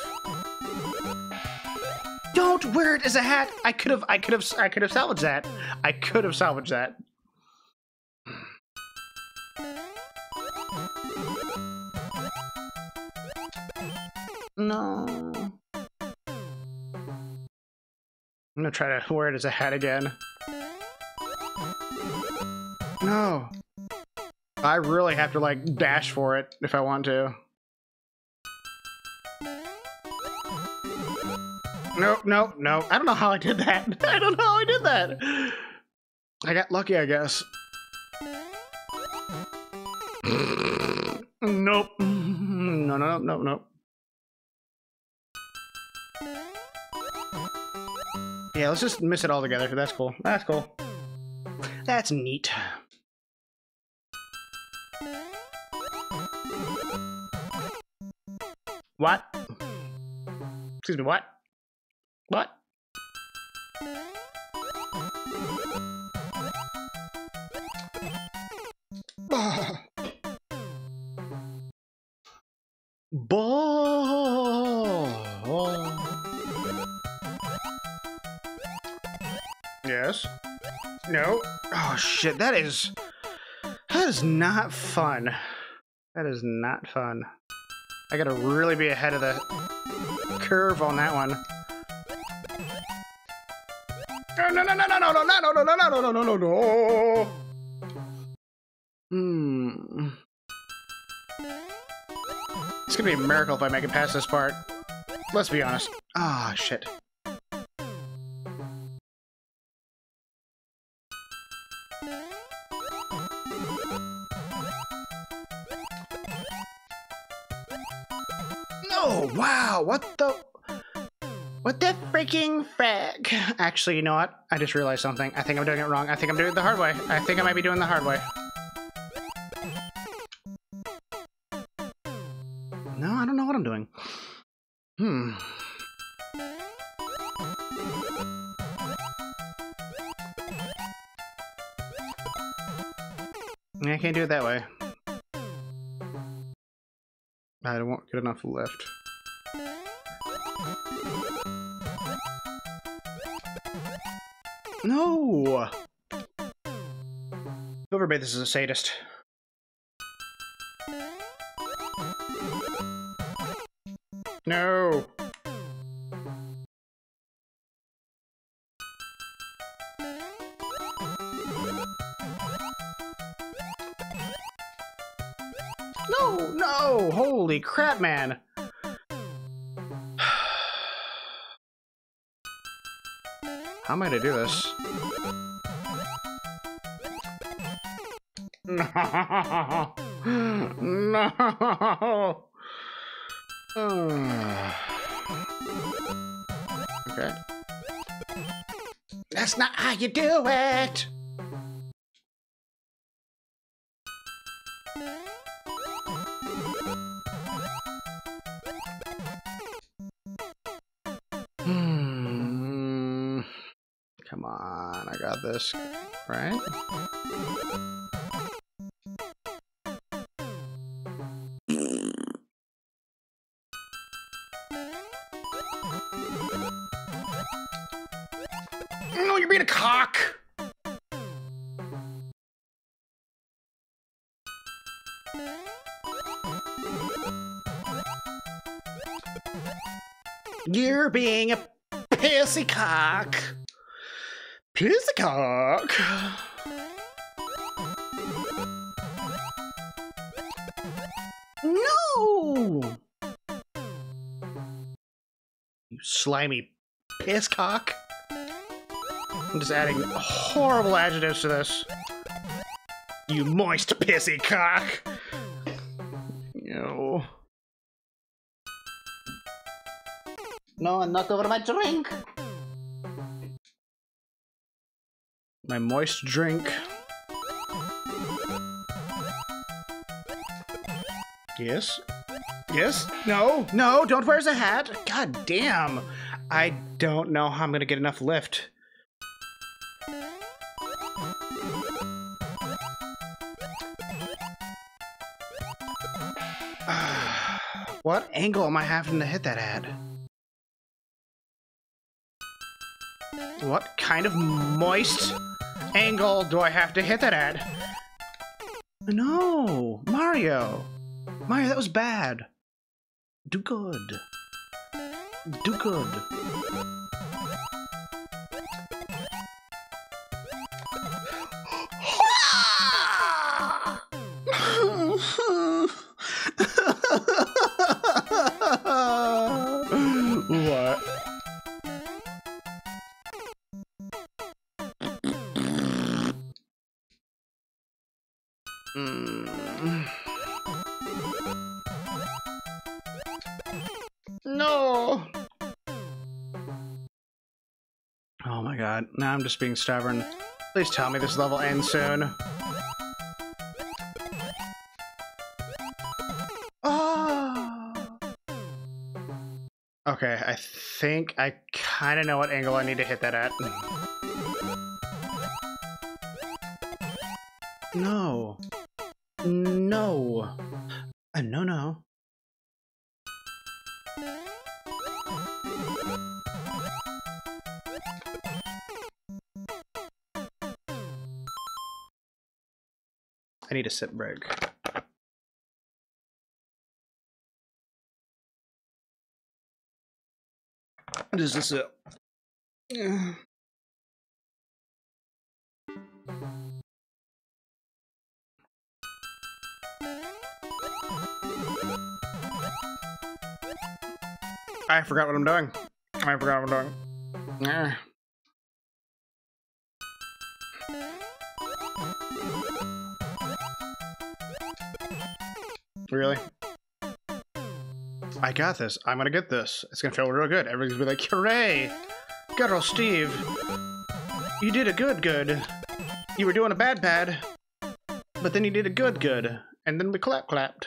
Speaker 1: Don't wear it as a hat. I could have I could have I could have salvaged that. I could have salvaged that. No. Gonna try to wear it as a hat again. No. I really have to like dash for it if I want to. No, no, no. I don't know how I did that. I don't know how I did that. I got lucky, I guess. nope. No, no, no, no, no. Yeah, let's just miss it all together. That's cool. That's cool. That's neat. What? Excuse me, what? What? Ball. Oh shit, that is that is not fun. That is not fun. I gotta really be ahead of the curve on that one. No, no, no, no, no, no, no, no, no, no, no, no, no, no, no. Hmm. It's gonna be a miracle if I make it past this part. Let's be honest. Ah, shit. What the? What the freaking frick? Actually, you know what? I just realized something. I think I'm doing it wrong. I think I'm doing it the hard way. I think I might be doing the hard way. No, I don't know what I'm doing. Hmm. I can't do it that way. I won't get enough lift. No! Whoever made this is a sadist. How am I gonna do this? No! No! okay. That's not how you do it! This, right? Slimy piss cock. I'm just adding horrible adjectives to this. You moist pissy cock. No. No, I knocked over my drink. My moist drink. Yes. Yes. No. No. Don't wear a hat. God damn. I don't know how I'm gonna get enough lift. what angle am I having to hit that at? What kind of moist angle do I have to hit that at? No, Mario. Mario, that was bad. Do good. Do good. I'm just being stubborn. Please tell me this level ends soon. Oh. Okay, I think I kind of know what angle I need to hit that at. No. Break. Does this it? Yeah. I forgot what I'm doing. I forgot what I'm doing. Yeah. Really? I got this. I'm gonna get this. It's gonna feel real good. Everybody's gonna be like, hooray! Good old Steve. You did a good good. You were doing a bad bad. But then you did a good good. And then we clap clapped.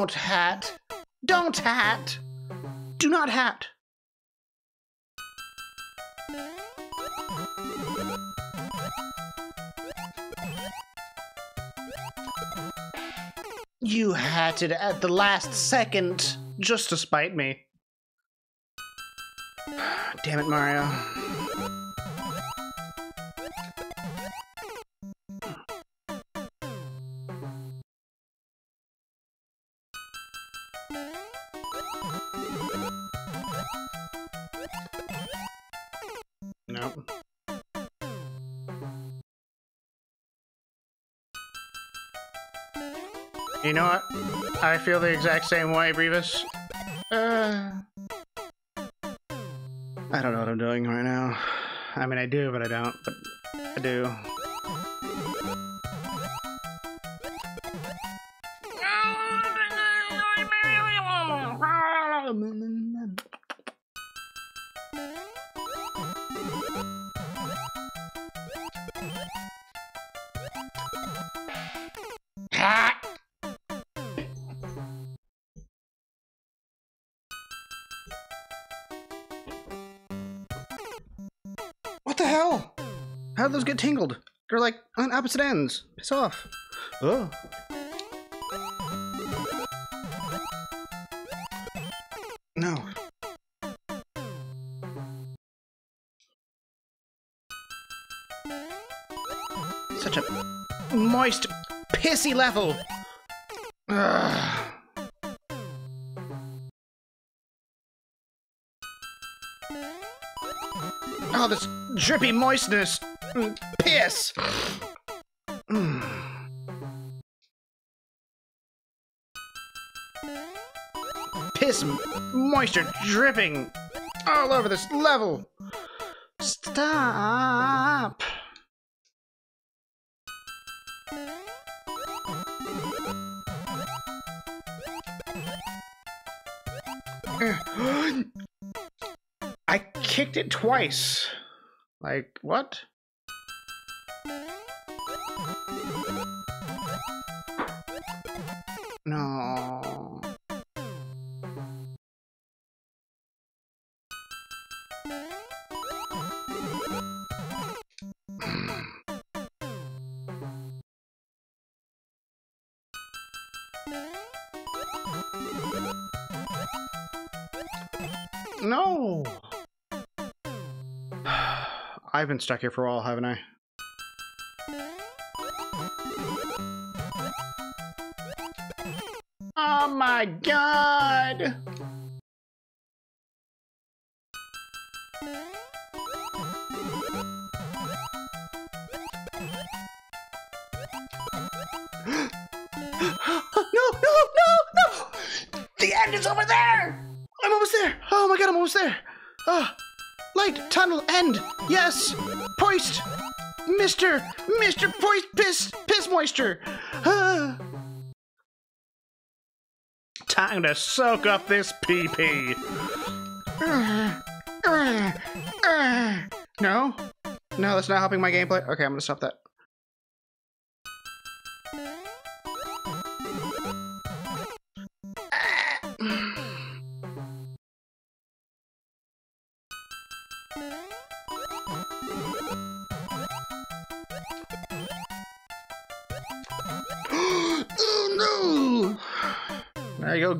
Speaker 1: Don't hat. Don't hat. Do not hat. You hatted at the last second just to spite me. Damn it, Mario. You know what? I feel the exact same way, Brevis. Uh, I don't know what I'm doing right now. I mean, I do, but I don't. But I do. Opposite ends. Piss off. Oh. No. Such a moist, pissy level. Ugh. Oh, this drippy moistness. Mm, Piss. Moisture dripping all over this level. Stop. I kicked it twice. Like, what? Been stuck here for a while, haven't I? Oh my god! Time to soak up this pee pee. No? No, that's not helping my gameplay. Okay, I'm gonna stop that.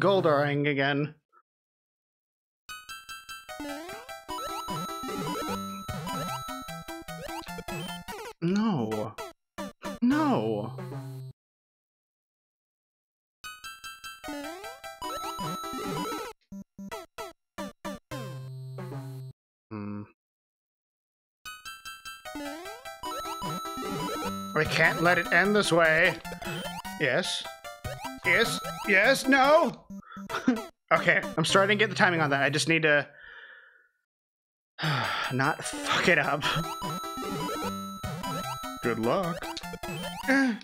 Speaker 1: Goldaring again. No. No. Hmm. We can't let it end this way. Yes. Yes. Yes. No. okay, I'm starting to get the timing on that. I just need to not fuck it up. Good luck.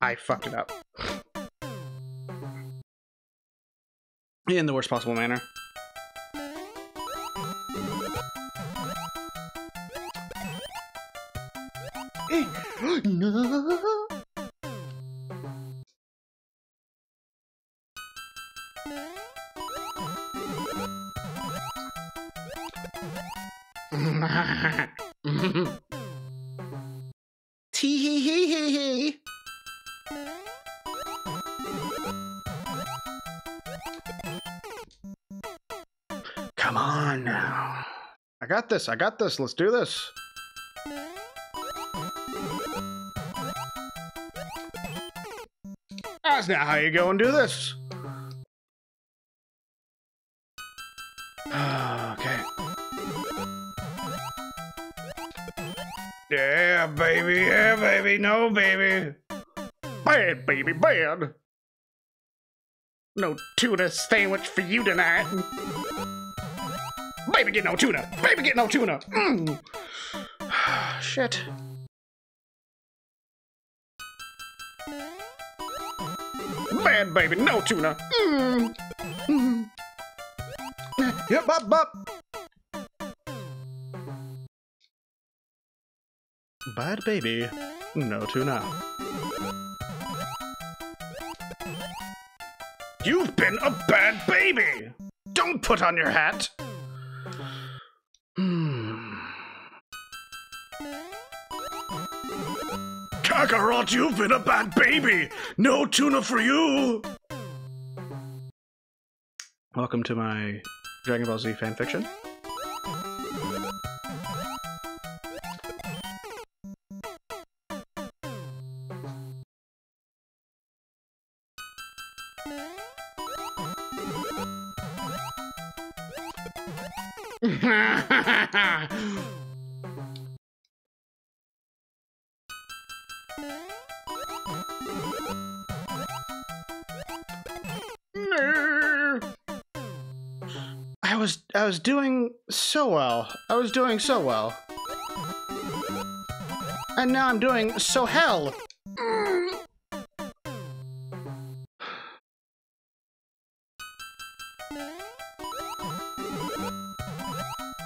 Speaker 1: I fucked it up. In the worst possible manner. no. Come on now. I got this. I got this. Let's do this. That's not how you go and do this. Okay.
Speaker 2: Yeah, baby. Yeah, baby. No, baby.
Speaker 1: Bad, baby, bad. No tuna sandwich for you tonight. Baby, get no tuna. Baby, get no tuna. Mm. Shit. Bad baby, no tuna. Mm. Mm. Yep, up, up. Bad baby, no tuna.
Speaker 2: You've been a bad baby.
Speaker 1: Don't put on your hat.
Speaker 2: Kakarot, you've been a bad baby. No tuna for you.
Speaker 1: Welcome to my Dragon Ball Z fanfiction. Was doing so well. I was doing so well. And now I'm doing so hell.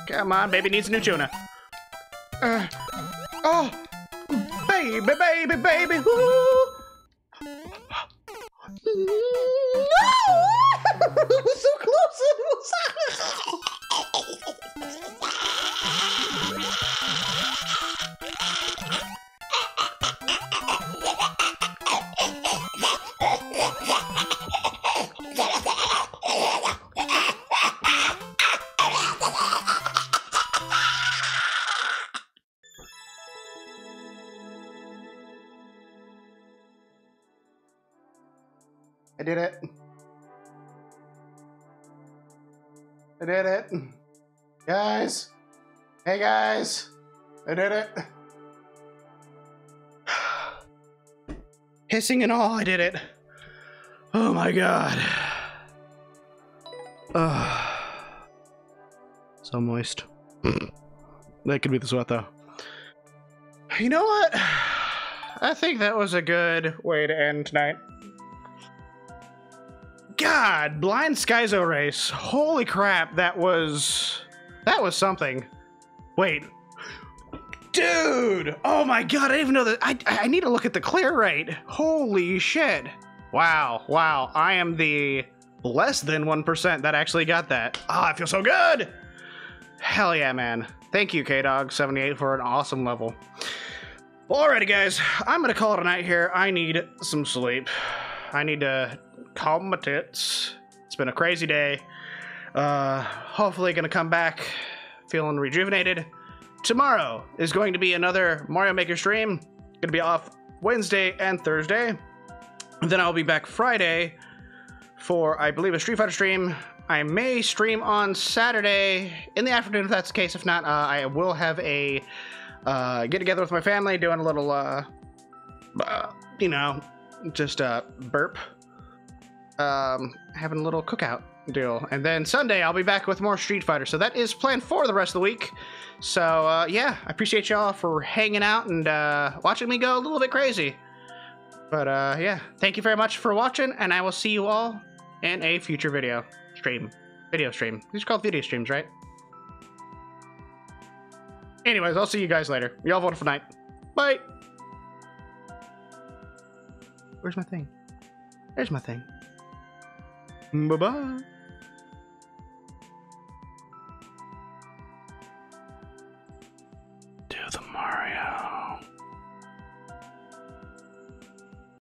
Speaker 1: Come on, baby needs a new tuna. Uh, oh, baby, baby, baby. Woo. No! so I did it. Guys. Hey guys. I did it. Hissing and all, I did it. Oh my god. Ugh. So moist. that could be the sweat though. You know what? I think that was a good way to end tonight. God, Blind Kaizo race. Holy crap, that was that was something. Wait. Dude! Oh my god, I didn't even know that I I need to look at the clear rate. Holy shit. Wow, wow. I am the less than 1% that actually got that. Oh, I feel so good. Hell yeah, man. Thank you, K-Dog78 for an awesome level. Alrighty, guys. I'm gonna call it a night here. I need some sleep. I need to calm my tits. It's been a crazy day. Uh, hopefully, gonna come back feeling rejuvenated. Tomorrow is going to be another Mario Maker stream. Gonna be off Wednesday and Thursday. Then I'll be back Friday for, I believe, a Street Fighter stream. I may stream on Saturday in the afternoon if that's the case. If not, uh, I will have a uh, get together with my family, doing a little, uh, uh, you know, just uh, burp um, having a little cookout deal. And then Sunday, I'll be back with more Street Fighter. So that is planned for the rest of the week. So uh, yeah, I appreciate y'all for hanging out and uh, watching me go a little bit crazy. But uh, yeah, thank you very much for watching, and I will see you all in a future video stream. Video stream. These are called video streams, right? Anyways, I'll see you guys later. You all have a wonderful night. Bye. Where's my thing? There's my thing. Bye bye. Do the mark.